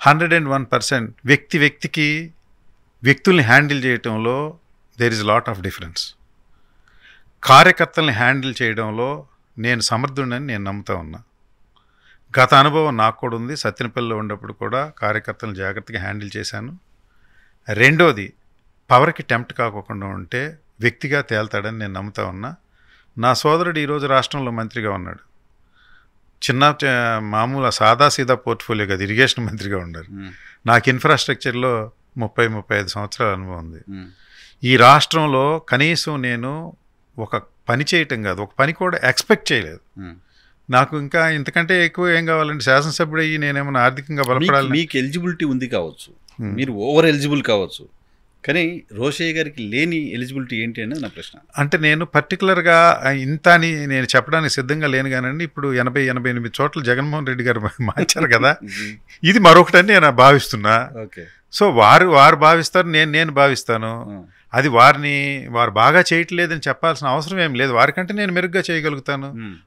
హండ్రెడ్ అండ్ వన్ పర్సెంట్ వ్యక్తి వ్యక్తికి వ్యక్తుల్ని హ్యాండిల్ చేయటంలో there is lot of difference కార్యకర్తల్ని హ్యాండిల్ చేయడంలో నేను సమర్థుడని నేను నమ్ముతా ఉన్నా. గత అనుభవం నాకు కూడా ఉంది. సత్యనపల్లిలో ఉన్నప్పుడు కూడా కార్యకర్తలను జాగ్రత్తగా హ్యాండిల్ చేశాను. రెండోది పవర్కి టెంప్ట్ కాకోకుండా ఉంటే వ్యక్తిగా తేల్తాడని నేను నమ్ముతా ఉన్నా. నా సోదరుడు ఈరోజు రాష్ట్రంలో మంత్రిగా ఉన్నాడు. చిన్న మామూలు సాదా సీదా పోర్ట్ఫోలియో కాదు ఇరిగేషన్ మంత్రిగా ఉన్నారు నాకు ఇన్ఫ్రాస్ట్రక్చర్లో ముప్పై ముప్పై ఐదు సంవత్సరాల అనుభవం ఉంది. ఈ రాష్ట్రంలో కనీసం నేను ఒక పని చేయటం కాదు ఒక పని కూడా ఎక్స్పెక్ట్ చేయలేదు. నాకు ఇంకా ఇంతకంటే ఎక్కువ ఏం కావాలంటే శాసనసభ్యుడు అయ్యి నేనేమైనా ఆర్థికంగా బలపడాలి? మీకు ఎలిజిబిలిటీ ఉంది కావచ్చు. మీరు ఓవర్ ఎలిజిబుల్ కావచ్చు. కానీ రోషయ్య గారికి లేని ఎలిజిబిలిటీ ఏంటి అనేది నా ప్రశ్న. అంటే నేను పర్టికులర్గా ఇంత అని నేను చెప్పడానికి సిద్ధంగా లేను కానండి. ఇప్పుడు ఎనభై ఎనభై ఎనిమిది చోట్ల జగన్మోహన్ రెడ్డి గారు మార్చారు కదా. ఇది మరొకటని నేను భావిస్తున్నా. ఓకే. సో వారు వారు భావిస్తారు నేను నేను భావిస్తాను. అది వారిని వారు బాగా చేయట్లేదని చెప్పాల్సిన అవసరం ఏం లేదు. వారికంటే నేను మెరుగ్గా చేయగలుగుతాను.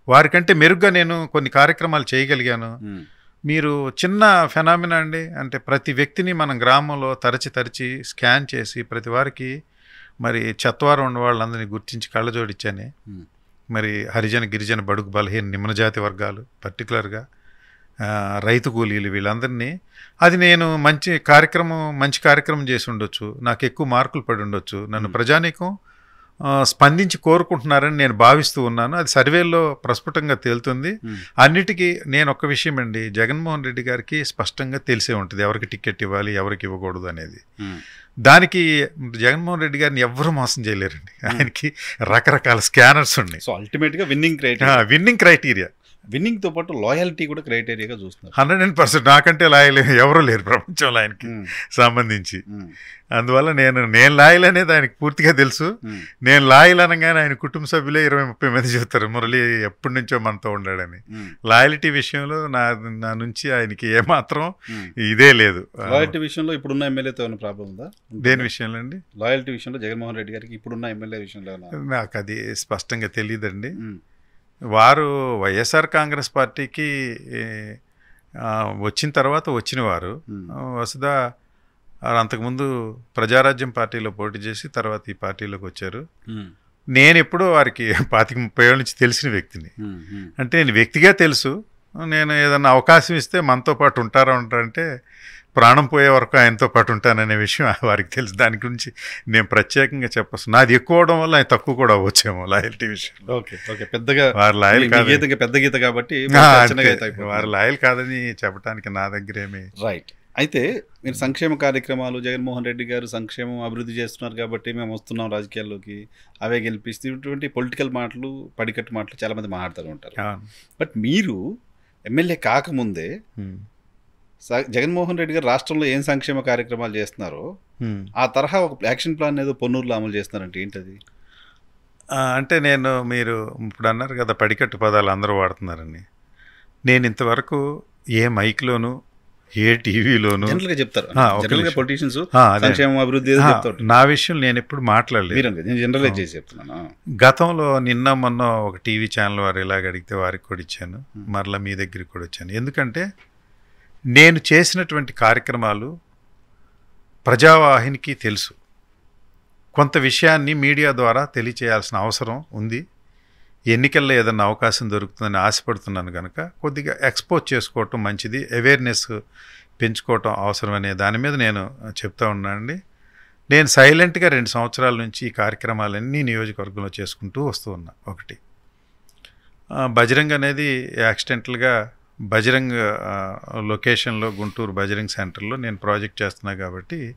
వారికంటే మెరుగ్గా నేను కొన్ని కార్యక్రమాలు చేయగలిగాను. మీరు చిన్న ఫెనామినా అండి? అంటే ప్రతి వ్యక్తిని మనం గ్రామంలో తరచి తరచి స్కాన్ చేసి ప్రతి వారికి మరి చెత్తవారం ఉన్న వాళ్ళందరినీ గుర్తించి కళ్ళజోడిచ్చాను. మరి హరిజన గిరిజన బడుగు బలహీన నిమ్న జాతి వర్గాలు పర్టికులర్గా రైతు కూలీలు వీళ్ళందరినీ. అది నేను మంచి కార్యక్రమం మంచి కార్యక్రమం చేసి ఉండొచ్చు. నాకు ఎక్కువ మార్కులు పడి ఉండొచ్చు. నన్ను ప్రజానీకం స్పందించి కోరుకుంటున్నారని నేను భావిస్తూ ఉన్నాను. అది సర్వేల్లో ప్రస్ఫుటంగా తేలుతుంది. అన్నిటికీ నేను ఒక్క విషయం అండి జగన్మోహన్ రెడ్డి గారికి స్పష్టంగా తెలిసే ఉంటుంది. ఎవరికి టికెట్ ఇవ్వాలి ఎవరికి ఇవ్వకూడదు అనేది. దానికి జగన్మోహన్ రెడ్డి గారిని ఎవ్వరూ మోసం చేయలేరండి. ఆయనకి రకరకాల స్కానర్స్ ఉన్నాయి. సో అల్టిమేట్గా విన్నింగ్ క్రైటీరియా విన్నింగ్ క్రైటీరియా విన్నింగ్తో పాటు లాయల్టీ కూడా క్రైటీరియాగా చూస్తున్నారు. హండ్రెడ్ అండ్ పర్సెంట్ నాకంటే లాయల్ ఎవరూ లేరు ప్రపంచంలో ఆయనకి సంబంధించి. అందువల్ల నేను నేను లాయల్ అనేది ఆయనకి పూర్తిగా తెలుసు. నేను లాయల్ అనగానే ఆయన కుటుంబ సభ్యులే ఇరవై ముప్పై మంది చెప్తారు మురళి ఎప్పటి నుంచో మనతో ఉమ్, లాయల్టీ విషయంలో నా నా నుంచి ఆయనకి ఏమాత్రం. ఇదే లేదు. లాయల్టీ విషయంలో ఇప్పుడున్న ఎమ్మెల్యేతో ఏమైనా ప్రాబ్లం ఉందా? దేని విషయంలో అండి? లాయల్టీ విషయంలో జగన్మోహన్ రెడ్డి గారికి ఇప్పుడున్న ఎమ్మెల్యే విషయంలో నాకు అది స్పష్టంగా తెలియదండి వారు వైఎస్ఆర్ కాంగ్రెస్ పార్టీకి వచ్చిన తర్వాత వచ్చిన వారు ఆ, అంతకుముందు ప్రజారాజ్యం పార్టీలో పోటీ చేసి తర్వాత ఈ పార్టీలోకి వచ్చారు. నేను ఎప్పుడూ వారికి పాతిక ముప్పై ఏళ్ళ నుంచి తెలిసిన వ్యక్తిని. అంటే నేను వ్యక్తిగా తెలుసు. నేను ఏదన్నా అవకాశం ఇస్తే మనతో పాటు ఉంటారా ఉంటారంటే ప్రాణం పోయే వరకు ఆయనతో పాటు ఉంటాననే విషయం వారికి తెలుసు. దాని గురించి నేను ప్రత్యేకంగా చెప్పచ్చు నాది ఎక్కువ అవడం వల్ల ఆయన తక్కువ కూడా అవ్వచ్చేమో లాయల్టీ విషయంలో. Okay okay. పెద్దగా వారు లాయల్ కాదు పెద్ద గీత కాబట్టి వారు లాయల్ కాదని చెప్పడానికి నా దగ్గర ఏమి రైట్. అయితే మీరు సంక్షేమ కార్యక్రమాలు జగన్మోహన్ రెడ్డి గారు సంక్షేమం అభివృద్ధి చేస్తున్నారు కాబట్టి మేము వస్తున్నాం రాజకీయాల్లోకి. అవే గెలిపిస్తే ఇటువంటి పొలిటికల్ మాటలు పడికట్టు మాటలు చాలా మంది మాట్లాడుతూ ఉంటారు. బట్ మీరు ఎమ్మెల్యే కాకముందే జగన్మోహన్ రెడ్డి గారు రాష్ట్రంలో ఏం సంక్షేమ కార్యక్రమాలు చేస్తున్నారో. ఆ తరహా ఒక యాక్షన్ ప్లాన్ ఏదో పొన్నూరులో అమలు చేస్తున్నారంటే ఏంటది? అంటే నేను మీరు ఇప్పుడు అన్నారు కదా పడికట్టు పదాలు అందరూ వాడుతున్నారని. నేను ఇంతవరకు ఏ మైక్లోను ఏ టీవీలోను చెప్తారు. పొలిటీషియన్స్. సంక్షేమం అభివృద్ధి నా విషయం నేను ఎప్పుడు మాట్లాడలేదు. నేను జనరలైజ్ చేసి చెప్తున్నాను గతంలో నిన్న మొన్న ఒక టీవీ ఛానల్ వారు ఇలాగ అడిగితే వారికి కూడా ఇచ్చాను. మరలా మీ దగ్గరికి కూడా వచ్చాను. ఎందుకంటే నేను చేసినటువంటి కార్యక్రమాలు ప్రజావాహినికి తెలుసు. కొంత విషయాన్ని మీడియా ద్వారా తెలియచేయాల్సిన అవసరం ఉంది. ఎన్నికల్లో ఏదన్నా అవకాశం దొరుకుతుందని ఆశపడుతున్నాను కనుక కొద్దిగా ఎక్స్పోజ్ చేసుకోవటం మంచిది. అవేర్నెస్ పెంచుకోవటం అవసరమనే దాని మీద నేను చెప్తా ఉన్నానండి. నేను సైలెంట్గా రెండు సంవత్సరాల నుంచి ఈ కార్యక్రమాలన్నీ నియోజకవర్గంలో చేసుకుంటూ వస్తూ ఉన్నా. ఒకటి బజరంగ్ అనేది యాక్సిడెంటల్గా బజరంగ్ లొకేషన్లో గుంటూరు బజరంగ్ సెంటర్లో నేను ప్రాజెక్ట్ చేస్తున్నా కాబట్టి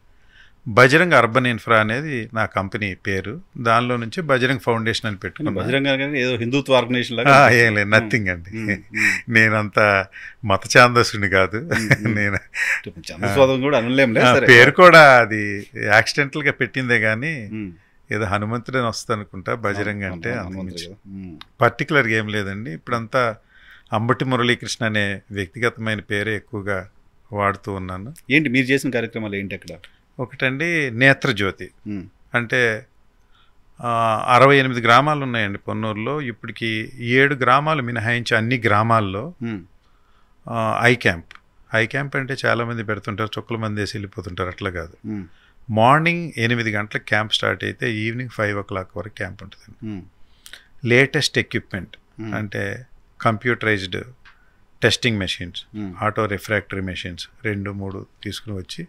బజరంగ్ అర్బన్ ఇన్ఫ్రా అనేది నా కంపెనీ పేరు. దానిలో నుంచి బజరంగ్ ఫౌండేషన్ అని పెట్టుకున్నాను బజరంగ ఏదో హిందుత్వ ఆర్గనైజేషన్ ఏం లేదు నథింగ్ అండి. నేనంత మత ఛాందసుని కాదు. నేను కూడా పేరు కూడా అది యాక్సిడెంటల్గా పెట్టిందే కానీ. ఏదో హనుమంతుడు అని వస్తుంది అనుకుంటా బజరంగ్ అంటే. పర్టికులర్గా ఏం లేదండి. ఇప్పుడంతా అంబటి మురళీకృష్ణ అనే వ్యక్తిగతమైన పేరే ఎక్కువగా వాడుతూ ఉన్నాను ఏంటి మీరు చేసిన కార్యక్రమాలు ఏంటి అక్కడ ఒకటండి నేత్రజ్యోతి. అంటే అరవై ఎనిమిది గ్రామాలు ఉన్నాయండి పొన్నూరులో ఇప్పటికి ఏడు గ్రామాలు మినహాయించి అన్ని గ్రామాల్లో ఐ క్యాంప్ ఐ క్యాంప్ అంటే చాలామంది పెడుతుంటారు చుక్కల మంది వేసి వెళ్ళిపోతుంటారు అట్లా కాదు. మార్నింగ్ ఎనిమిది గంటలకు క్యాంప్ స్టార్ట్ అయితే ఈవినింగ్ ఫైవ్ ఓ క్లాక్ వరకు క్యాంప్ ఉంటుందండి ఉమ్. Latest equipment. అంటే కంప్యూటరైజ్డ్ టెస్టింగ్ మెషిన్స్ ఉమ్. ఆటో రిఫ్రాక్టరీ మెషిన్స్ రెండు మూడు తీసుకుని వచ్చి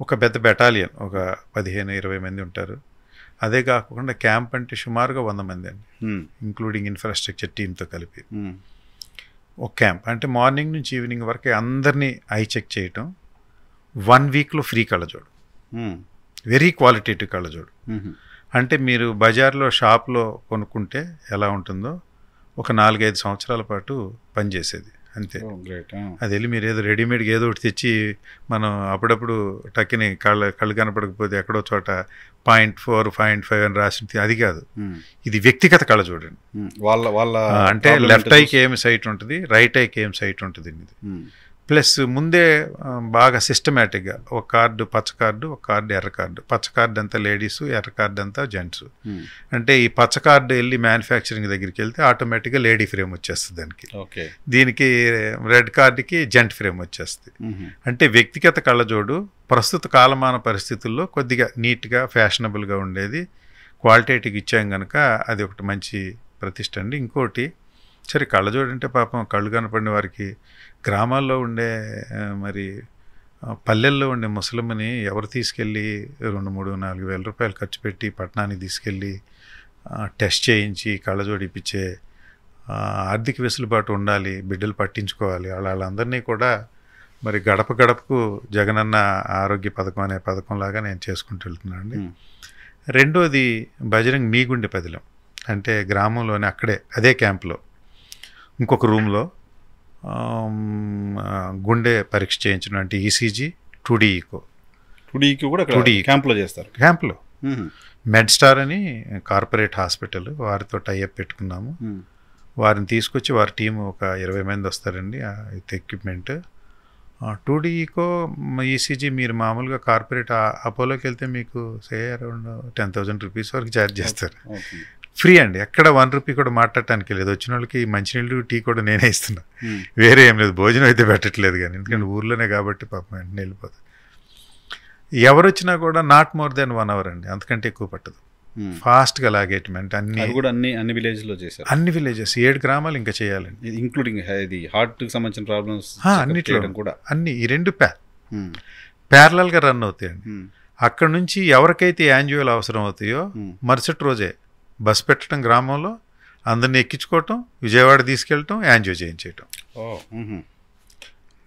ఒక పెద్ద బెటాలియన్ ఒక పదిహేను ఇరవై మంది ఉంటారు అదే కాకుండా క్యాంప్ అంటే సుమారుగా వంద మంది అండి. ఇంక్లూడింగ్ ఇన్ఫ్రాస్ట్రక్చర్ టీంతో కలిపి ఉమ్. ఒక క్యాంప్ అంటే మార్నింగ్ నుంచి ఈవినింగ్ వరకు అందరినీ ఐ చెక్ చేయటం వన్ వీక్లో ఫ్రీ కళ్ళజోడు ఉమ్. వెరీ క్వాలిటేటివ్ కళ్ళజోడు. అంటే మీరు బజార్లో షాప్లో కొనుక్కుంటే ఎలా ఉంటుందో ఒక నాలుగైదు సంవత్సరాల పాటు పనిచేసేది అంతే. అది వెళ్ళి మీరు ఏదో రెడీమేడ్గా ఏదో ఒకటి తెచ్చి మనం అప్పుడప్పుడు టక్కిని కళ్ళ కళ్ళు కనపడకపోతే ఎక్కడో చోట పాయింట్ ఫోర్ పాయింట్ ఫైవ్ అని రాసి. అది కాదు. ఇది వ్యక్తిగత కళ చూడండి. వాళ్ళ వాళ్ళ అంటే లెఫ్ట్ ఐకి ఏమి సైట్ ఉంటుంది రైట్ ఐకి ఏమి సైట్ ఉంటుంది ఇది. ప్లస్ ముందే బాగా సిస్టమేటిక్గా ఒక కార్డు పచ్చ కార్డు ఒక కార్డు ఎర్ర కార్డు. పచ్చ కార్డు అంతా లేడీస్ ఎర్ర కార్డు అంతా జెంట్స్. అంటే ఈ పచ్చ కార్డు వెళ్ళి మ్యానుఫ్యాక్చరింగ్ దగ్గరికి వెళ్తే ఆటోమేటిక్గా లేడీ ఫ్రేమ్ వచ్చేస్తుంది దానికి. ఓకే. దీనికి రెడ్ కార్డుకి జెంట్ ఫ్రేమ్ వచ్చేస్తుంది. అంటే వ్యక్తిగత కళ్ళజోడు ప్రస్తుత కాలమాన పరిస్థితుల్లో కొద్దిగా నీట్గా ఫ్యాషనబుల్గా ఉండేది. క్వాలిటేటివ్గా ఇచ్చాం కనుక అది ఒకటి మంచి ప్రతిష్ట అండి. ఇంకోటి సరే కళ్ళజోడు అంటే పాపం కళ్ళు కనపడిన వారికి గ్రామాల్లో ఉండే మరి పల్లెల్లో ఉండే ముసలమ్మని ఎవరు తీసుకెళ్ళి రెండు మూడు నాలుగు వేల రూపాయలు ఖర్చు పెట్టి పట్టణానికి తీసుకెళ్ళి టెస్ట్ చేయించి కళ్ళజోడు ఇప్పించే ఆర్థిక వెసులుబాటు ఉండాలి బిడ్డలు పట్టించుకోవాలి. వాళ్ళ వాళ్ళందరినీ కూడా మరి గడప గడపకు జగనన్న ఆరోగ్య పథకం అనే పథకంలాగా నేను చేసుకుంటూ వెళ్తున్నాను అండి. రెండోది బజరంగ్ మీగుండె పదిలం. అంటే గ్రామంలోనే అక్కడే అదే క్యాంప్లో. ఇంకొక రూమ్లో గుండె పరీక్ష చేయించడం అంటే ఈసీజీ టూడీ ఈకో టుడీకి కూడా 2D. క్యాంప్లో చేస్తారు క్యాంప్లో మ్మ్. మెడ్స్టార్ అని కార్పొరేట్ హాస్పిటల్ వారితో టైఅప్ పెట్టుకున్నాము. వారిని తీసుకొచ్చి వారి టీం ఒక ఇరవై మంది వస్తారండి with equipment two D echo ECG మీరు మామూలుగా కార్పొరేట్ అపోలోకి వెళ్తే మీకు say around ten thousand rupees వరకు ఛార్జ్ చేస్తారు. ఫ్రీ అండి. ఎక్కడ వన్ రూపీ కూడా మాట్లాడటానికి లేదు. వచ్చిన వాళ్ళకి మంచినీళ్ళు టీ కూడా నేనే ఇస్తున్నా. వేరే ఏం లేదు. భోజనం అయితే పెట్టట్లేదు కానీ. ఎందుకంటే ఊర్లోనే కాబట్టి పాపం వెంటనే వెళ్ళిపోతుంది ఎవరు వచ్చినా కూడా not more than one hour అండి. అంతకంటే ఎక్కువ పట్టదు. ఫాస్ట్గా లాగేటమెంట్ అన్ని కూడా అన్ని అన్ని విలేజ్లో చేశారు. అన్ని విలేజెస్. ఏడు గ్రామాలు ఇంకా చేయాలండి. ఇంక్లూడింగ్ ఇది హార్ట్కి సంబంధించిన ప్రాబ్లమ్స్ అన్నిట్లో కూడా. అన్ని ఈ రెండు ప్యా. ప్యారలల్గా రన్ అవుతాయండి. అక్కడ నుంచి ఎవరికైతే యాంజియోలు అవసరం అవుతాయో. మరుసటి రోజే బస్ పెట్టడం గ్రామంలో అందరిని ఎక్కించుకోవటం విజయవాడ తీసుకెళ్ళటం యాంజియో చేయించేయటం.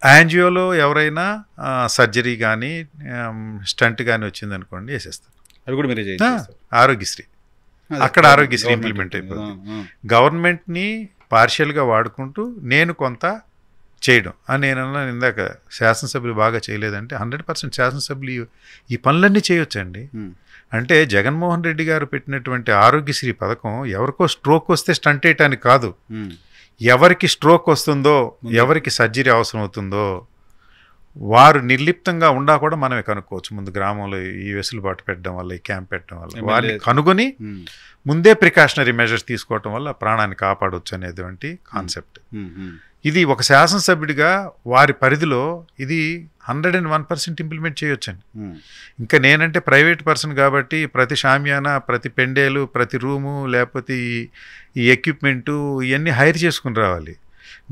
యాంజియోలో ఎవరైనా సర్జరీ కానీ స్టంట్ కానీ వచ్చిందనుకోండి వేసేస్తారు అవి కూడా మీరే ఆరోగ్యశ్రీ అక్కడ ఆరోగ్యశ్రీ ఇంప్లిమెంట్. అయిపోతుంది. గవర్నమెంట్ని పార్షియల్గా వాడుకుంటూ నేను కొంత చేయడం అని నేను అన్నాను ఇందాక శాసనసభ్యులు బాగా చేయలేదంటే హండ్రెడ్ పర్సెంట్ శాసనసభ్యులు ఈ- పనులన్నీ చేయొచ్చండి. అంటే జగన్మోహన్ రెడ్డి గారు పెట్టినటువంటి ఆరోగ్యశ్రీ పథకం ఎవరికో స్ట్రోక్ వస్తే స్టంట్ వేయటానికి కాదు. ఎవరికి స్ట్రోక్ వస్తుందో ఎవరికి సర్జరీ అవసరం అవుతుందో వారు నిర్లిప్తంగా ఉండా కూడా మనమే కనుక్కోవచ్చు ముందు గ్రామంలో ఈ వెసులుబాటు పెట్టడం వల్ల ఈ క్యాంప్ పెట్టడం వల్ల వారిని కనుగొని. ముందే ప్రికాషనరీ మెజర్స్ తీసుకోవటం వల్ల ప్రాణాన్ని కాపాడవచ్చు అనేటువంటి కాన్సెప్ట్. ఇది ఒక శాసనసభ్యుడిగా వారి పరిధిలో ఇది hundred and one percent implement చేయొచ్చండి. మ్మ్. ఇంకా నేనంటే ప్రైవేట్ పర్సన్ కాబట్టి ప్రతి షామియానా ప్రతి పెండేలు ప్రతి రూము లేకపోతే ఈ ఎక్విప్మెంటు ఇవన్నీ హైర్ చేసుకుని రావాలి.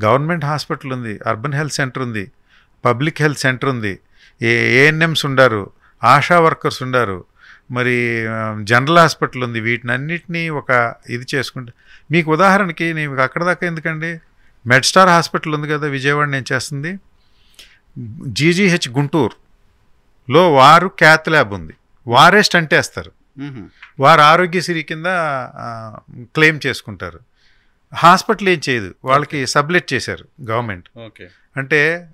గవర్నమెంట్ హాస్పిటల్ ఉంది అర్బన్ హెల్త్ సెంటర్ ఉంది పబ్లిక్ హెల్త్ సెంటర్ ఉంది ఏ ఏఎన్ఎంస్ ఉండారు ఆశా వర్కర్స్ ఉండారు మరి జనరల్ హాస్పిటల్ ఉంది వీటిని అన్నిటినీ ఒక ఇది చేసుకుంటే మీకు ఉదాహరణకి నేను అక్కడ దాకా ఎందుకండి? మెడ్స్టార్ హాస్పిటల్ ఉంది కదా విజయవాడ నేను చేస్తుంది? జీజీహెచ్ గుంటూరులో వారు క్యాత్ ల్యాబ్ ఉంది. వారే స్టంట్ వేస్తారు. వారు ఆరోగ్యశ్రీ కింద క్లెయిమ్ చేసుకుంటారు. హాస్పిటల్ ఏం చేయదు. వాళ్ళకి సబ్లెట్ చేశారు గవర్నమెంట్. ఓకే. అంటే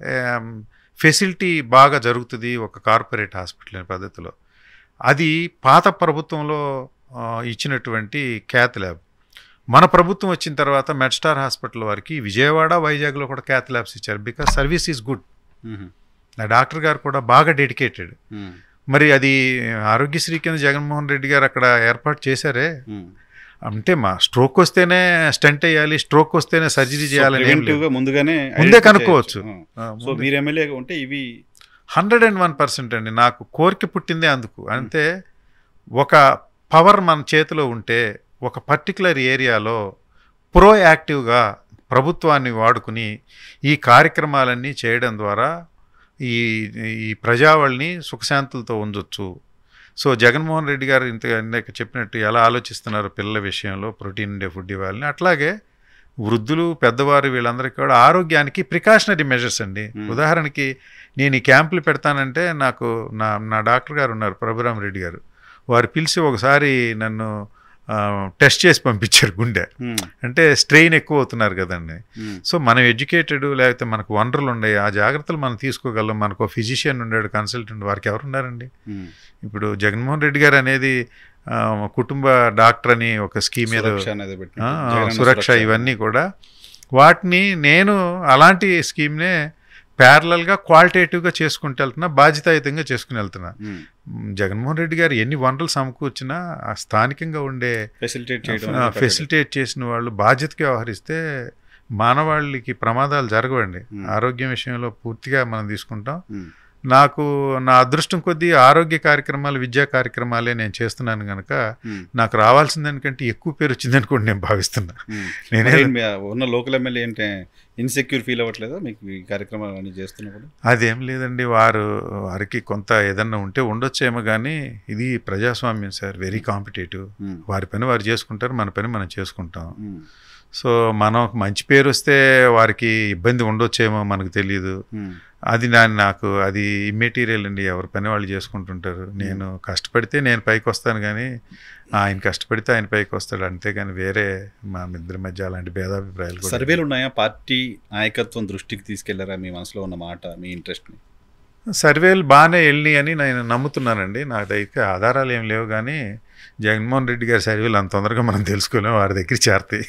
ఫెసిలిటీ బాగా జరుగుతుంది ఒక కార్పొరేట్ హాస్పిటల్ అనే పద్ధతిలో. అది పాత ప్రభుత్వంలో ఇచ్చినటువంటి క్యాత్ ల్యాబ్. మన ప్రభుత్వం వచ్చిన తర్వాత మెడ్స్టార్ హాస్పిటల్ వారికి విజయవాడ వైజాగ్లో కూడా క్యాత్ ల్యాబ్స్ ఇచ్చారు. Because service is good. నా డాక్టర్ గారు కూడా బాగా డెడికేటెడ్. మరి అది ఆరోగ్యశ్రీ కింద జగన్మోహన్ రెడ్డి గారు అక్కడ ఏర్పాటు చేశారే. అంటే మా స్ట్రోక్ వస్తేనే స్టంట్ వేయాలి స్ట్రోక్ వస్తేనే సర్జరీ చేయాలని గా ముందుగానే ముందే కనుక్కోవచ్చు. సో మీరు ఎమ్మెల్యేగా ఉంటే ఇవి హండ్రెడ్ అండ్ వన్ పర్సెంట్ అండి. నాకు కోరిక పుట్టిందే అందుకు. అంటే ఒక పవర్ మన చేతిలో ఉంటే ఒక పర్టికులర్ ఏరియాలో ప్రో యాక్టివ్గా ప్రభుత్వాన్ని వాడుకుని ఈ కార్యక్రమాలన్నీ చేయడం ద్వారా ఈ ఈ ప్రజావళిని సుఖశాంతులతో ఉంచొచ్చు. సో జగన్మోహన్ రెడ్డి గారు ఇంత ఇందాక చెప్పినట్టు ఎలా ఆలోచిస్తున్నారు పిల్లల విషయంలో ప్రోటీన్ ఉండే ఫుడ్ ఇవ్వాలని. అట్లాగే వృద్ధులు పెద్దవారు వీళ్ళందరికీ కూడా ఆరోగ్యానికి ప్రికాషనరీ మెజర్స్ అండి. ఉదాహరణకి నేను ఈ క్యాంపులు పెడతానంటే నాకు నా నా డాక్టర్ గారు ఉన్నారు ప్రభురామ్ రెడ్డి గారు. వారు పిలిచి ఒకసారి నన్ను టెస్ట్ చేసి పంపించారు గుండె. అంటే స్ట్రెయిన్ ఎక్కువ అవుతున్నారు కదండి. సో మనం ఎడ్యుకేటెడ్ లేకపోతే మనకు వనరులు ఉన్నాయి ఆ జాగ్రత్తలు మనం తీసుకోగలం. మనకు ఫిజిషియన్ ఉండాడు కన్సల్టెంట్ వారికి ఎవరు ఉన్నారండి? మ్మ్. ఇప్పుడు జగన్మోహన్ రెడ్డి గారు అనేది కుటుంబ డాక్టర్ అని ఒక స్కీమ్ ఏదో సురక్ష ఇవన్నీ కూడా. వాటిని నేను అలాంటి స్కీమ్నే ప్యారలల్గా క్వాలిటేటివ్గా చేసుకుంటూ వెళ్తున్నా బాధ్యతాయుతంగా చేసుకుని వెళ్తున్నా. జగన్మోహన్ రెడ్డి గారు ఎన్ని వనరులు సమకూర్చినా ఆ స్థానికంగా ఉండే ఫెసిలిటేట్ చేసిన వాళ్ళు బాధ్యతగా వ్యవహరిస్తే మానవాళికి ప్రమాదాలు జరగవండి. ఆరోగ్యం విషయంలో పూర్తిగా మనం తీసుకుంటాం. నాకు నా అదృష్టం కొద్దీ ఆరోగ్య కార్యక్రమాలు విద్యా కార్యక్రమాలే నేను చేస్తున్నాను కనుక. నాకు రావాల్సిన దానికంటే ఎక్కువ పేరు వచ్చిందని కూడా నేను భావిస్తున్నా. నేనే ఉన్న లోకల్ ఎమ్మెల్యే ఏంటి ఇన్సెక్యూర్ ఫీల్ అవ్వట్లేదా మీకు ఈ కార్యక్రమాలు అన్ని చేస్తున్నప్పుడు అదేం లేదండి వారు వారికి కొంత ఏదన్నా ఉంటే ఉండొచ్చేమో కానీ ఇది ప్రజాస్వామ్యం సార్ వెరీ కాంపిటేటివ్. వారి పని వారు చేసుకుంటారు మన పని మనం చేసుకుంటాం. సో మనం మంచి పేరు వస్తే వారికి ఇబ్బంది ఉండొచ్చేమో మనకు తెలియదు. అది నా నాకు అది ఇమ్మెటీరియల్ అండి. ఎవరి పని వాళ్ళు చేసుకుంటుంటారు. నేను కష్టపడితే నేను పైకి వస్తాను కానీ ఆయన కష్టపడితే ఆయన పైకి వస్తాడు. అంతేగాని వేరే మా ఇద్దరి మధ్య అలాంటి భేదాభిప్రాయాలు సర్వేలు ఉన్నాయా? పార్టీ నాయకత్వం దృష్టికి తీసుకెళ్ళారా? మీ మనసులో ఉన్న మాట మీ ఇంట్రెస్ట్ని సర్వేలు బాగానే వెళ్ళి అని నేను నమ్ముతున్నానండి. నా దగ్గర ఆధారాలు ఏం లేవు కానీ జగన్మోహన్ రెడ్డి గారి సర్వేలు అంత తొందరగా మనం తెలుసుకోలేం వారి దగ్గర చేరతాయి.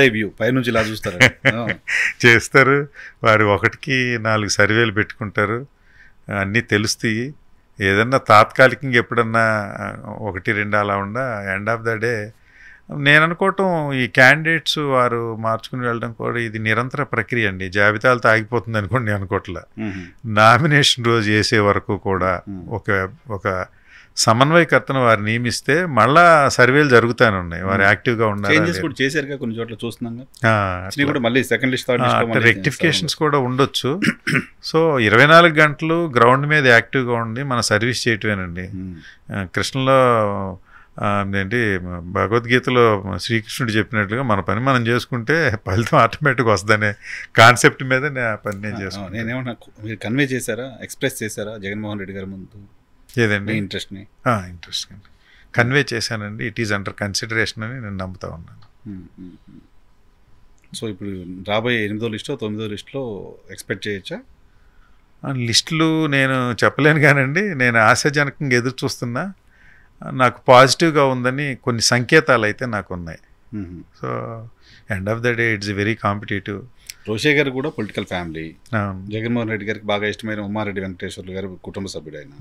ఐ వ్యూ పైనుంచి ఇలా చూస్తారు. చేస్తారు. వారు ఒకటికి నాలుగు సర్వేలు పెట్టుకుంటారు. అన్నీ తెలుస్తాయి. ఏదన్నా తాత్కాలికంగా ఎప్పుడన్నా ఒకటి రెండు అలా ఉండ ఎండ్ ఆఫ్ ద డే నేను అనుకోవటం ఈ క్యాండిడేట్స్ వారు మార్చుకుని వెళ్ళడం కూడా ఇది నిరంతర ప్రక్రియ అండి. జాబితాలతో ఆగిపోతుంది అనుకోండి నేను అనుకోవట్లే. నామినేషన్ రోజు చేసే వరకు కూడా ఒక ఒక సమన్వయకర్తను వారు నియమిస్తే మళ్ళా సర్వేలు జరుగుతానే ఉన్నాయి. వారు యాక్టివ్గా ఉండాలి కూడా చేశారుగా కొన్ని చోట్ల చూస్తున్నాం కూడా మళ్ళీ సెకండ్ లిస్ట్ రెక్టిఫికేషన్స్ కూడా ఉండొచ్చు. సో ఇరవై నాలుగు గంటలు గ్రౌండ్ మీద యాక్టివ్గా ఉండి మన సర్వీస్ చేయటమేనండి. కృష్ణలో ఏంటి భగవద్గీతలో శ్రీకృష్ణుడు చెప్పినట్లుగా మన పని మనం చేసుకుంటే ఫలితం ఆటోమేటిక్గా వస్తుందనే కాన్సెప్ట్ మీద నేను ఆ పని నేను చేసుకుంటాను. నేనేమన్నా మీరు కన్వే చేశారా? ఎక్స్ప్రెస్ చేశారా జగన్మోహన్ రెడ్డి గారి ముందు? ఏదండి? ఇంట్రెస్ట్ని? ఇంట్రెస్ట్ అండి. కన్వే చేశానండి. ఇట్ ఈస్ అండర్ కన్సిడరేషన్ అని నేను నమ్ముతా ఉన్నాను. సో ఇప్పుడు రాబోయే ఎనిమిదో లిస్టో తొమ్మిదో లిస్టులో ఎక్స్పెక్ట్ చేయొచ్చా? లిస్టులు నేను చెప్పలేను కానండి. నేను ఆశాజనకంగా ఎదురు చూస్తున్నా. నాకు పాజిటివ్గా ఉందని కొన్ని సంకేతాలు అయితే నాకు ఉన్నాయి so end of the day it's very competitive రోషే గారు కూడా పొలిటికల్ ఫ్యామిలీ. జగన్మోహన్ రెడ్డి గారికి బాగా ఇష్టమైన ఉమారెడ్డి వెంకటేశ్వర్లు గారు కుటుంబ సభ్యుడు ఆయన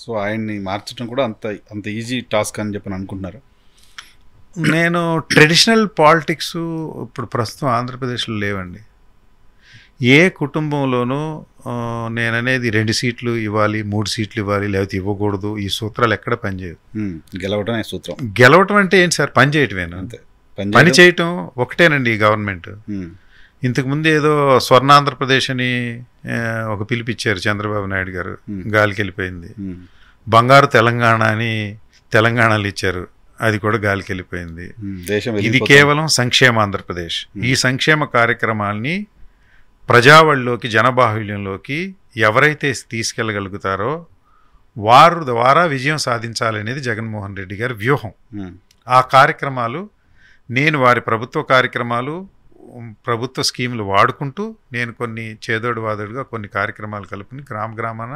సో ఆయన్ని మార్చడం కూడా అంత అంత ఈజీ టాస్క్ అని చెప్పి అనుకుంటున్నారు? నేను ట్రెడిషనల్ పాలిటిక్స్ ఇప్పుడు ప్రస్తుతం ఆంధ్రప్రదేశ్లో లేవండి. ఏ కుటుంబంలోనూ నేననేది రెండు సీట్లు ఇవ్వాలి మూడు సీట్లు ఇవ్వాలి లేకపోతే ఇవ్వకూడదు ఈ సూత్రాలు ఎక్కడ పనిచేయవు. గెలవడమే సూత్రం. గెలవటం అంటే ఏంటి సార్? పని చేయటమేనా? అంతే. పని చేయటం ఒకటేనండి ఈ గవర్నమెంట్. ఇంతకుముందు ఏదో స్వర్ణాంధ్రప్రదేశ్ అని ఒక పిలిపిచ్చారు చంద్రబాబు నాయుడు గారు. గాలికి వెళ్ళిపోయింది. బంగారు తెలంగాణ అని తెలంగాణలో ఇచ్చారు. అది కూడా గాలికి వెళ్ళిపోయింది. ఇది. కేవలం సంక్షేమ ఆంధ్రప్రదేశ్. ఈ సంక్షేమ కార్యక్రమాల్ని ప్రజావళిలోకి జనబాహుల్యంలోకి ఎవరైతే తీసుకెళ్ళగలుగుతారో వారు ద్వారా విజయం సాధించాలనేది జగన్మోహన్ రెడ్డి గారి వ్యూహం. ఆ కార్యక్రమాలు నేను వారి ప్రభుత్వ కార్యక్రమాలు ప్రభుత్వ స్కీములు వాడుకుంటూ నేను కొన్ని చేదోడు వాదోడుగా కొన్ని కార్యక్రమాలు కలుపుని గ్రామ గ్రామాన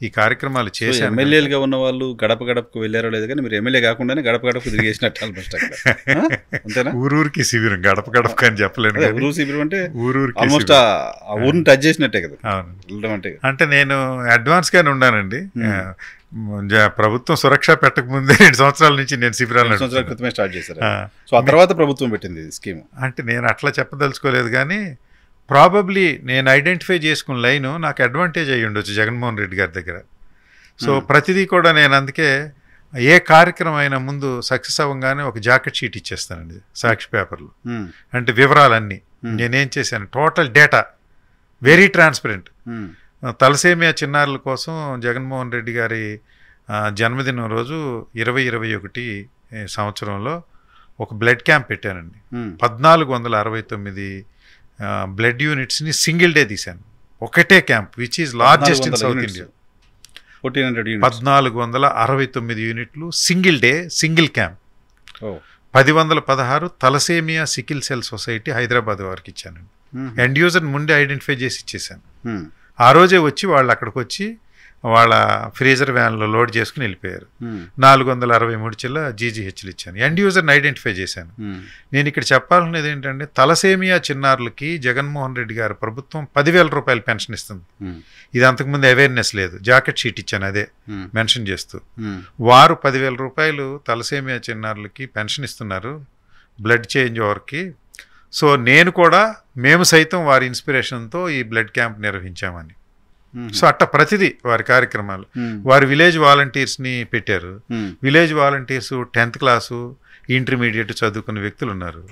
ఈ కార్యక్రమాలు సో చేశాను ఎమ్మెల్యేలుగా ఉన్న వాళ్ళు గడప గడపకు వెళ్ళారో లేదు కానీ మీరు ఎమ్మెల్యే కాకుండానే గడప గడపకు తిరిగేసినట్టు ఆల్మోస్ట్ అక్కడ? అంతేనా? ఊరూరికి శిబిరం గడప గడప అని చెప్పలేను ఊరు శిబిరం అంటే ఊరూరికి ఆల్మోస్ట్. ఆ ఊరిని టచ్ చేసినట్టే కదా. వెళ్ళడం అంటే అంటే నేను అడ్వాన్స్ గానే ఉన్నానండి ప్రభుత్వం సురక్ష పెట్టక ముందే రెండు సంవత్సరాల నుంచి నేను శిబిరాలు సంవత్సరాల. క్రితమే స్టార్ట్ చేశారు? సో ఆ తర్వాత ప్రభుత్వం పెట్టింది స్కీమ్ అంటే నేను అట్లా చెప్పదలుచుకోలేదు కానీ ప్రాబబ్లీ నేను ఐడెంటిఫై చేసుకున్న లైన్ నాకు అడ్వాంటేజ్ అయ్యి ఉండొచ్చు జగన్మోహన్ రెడ్డి గారి దగ్గర. So Hmm. ప్రతిదీ కూడా నేను అందుకే ఏ కార్యక్రమం అయినా ముందు సక్సెస్ అవ్వగానే ఒక జాకెట్ షీట్ ఇచ్చేస్తానండి సాక్షి పేపర్లు. ఉమ్, అంటే వివరాలన్నీ. Hmm. నేనేం చేశాను? Total data very transparent thalassaemia చిన్నారుల కోసం జగన్మోహన్ రెడ్డి గారి జన్మదినం రోజు ఇరవై ఇరవై ఒకటి సంవత్సరంలో ఒక బ్లడ్ క్యాంప్ పెట్టానండి. పద్నాలుగు వందల అరవై తొమ్మిది బ్లడ్ యూనిట్స్ని సింగిల్ డే తీశాను. ఒకటే camp which is largest in 1400 south. India 1400 units. పద్నాలుగు వందల అరవై తొమ్మిది యూనిట్లు సింగిల్ డే సింగిల్ క్యాంప్ పది వందల పదహారు thalassaemia sickle cell society Hyderabad వారికి ఇచ్చానండి ఉమ్, ఎండ్ యూజర్ ముందే ఐడెంటిఫై చేసి ఇచ్చేసాను ఆ రోజే వచ్చి వాళ్ళు అక్కడికి వచ్చి వాళ్ళ ఫ్రీజర్ వ్యాన్లో లోడ్ చేసుకుని వెళ్ళిపోయారు. నాలుగు వందల అరవై మూడు చిల్ల జీజీహెచ్లు ఇచ్చాను. ఎండ్ యూజర్ని ఐడెంటిఫై చేశాను. నేను ఇక్కడ చెప్పాలనేది ఏంటంటే తలసేమియా చిన్నారులకి జగన్మోహన్ రెడ్డి గారు ప్రభుత్వం పదివేల రూపాయలు పెన్షన్ ఇస్తుంది. ఇది అంతకుముందు అవేర్నెస్ లేదు. జాకెట్ షీట్ ఇచ్చాను అదే మెన్షన్ చేస్తూ. వారు పదివేల రూపాయలు తలసేమియా చిన్నారులకి పెన్షన్ ఇస్తున్నారు. బ్లడ్ చేంజ్ ఓవర్కి. సో నేను కూడా మేము సైతం వారి ఇన్స్పిరేషన్తో ఈ బ్లడ్ క్యాంప్ నిర్వహించామని. సో అట్ట ప్రతిదీ వారి కార్యక్రమాలు. వారి విలేజ్ వాలంటీర్స్ని పెట్టారు. Village volunteers tenth class intermediate చదువుకున్న వ్యక్తులు ఉన్నారు.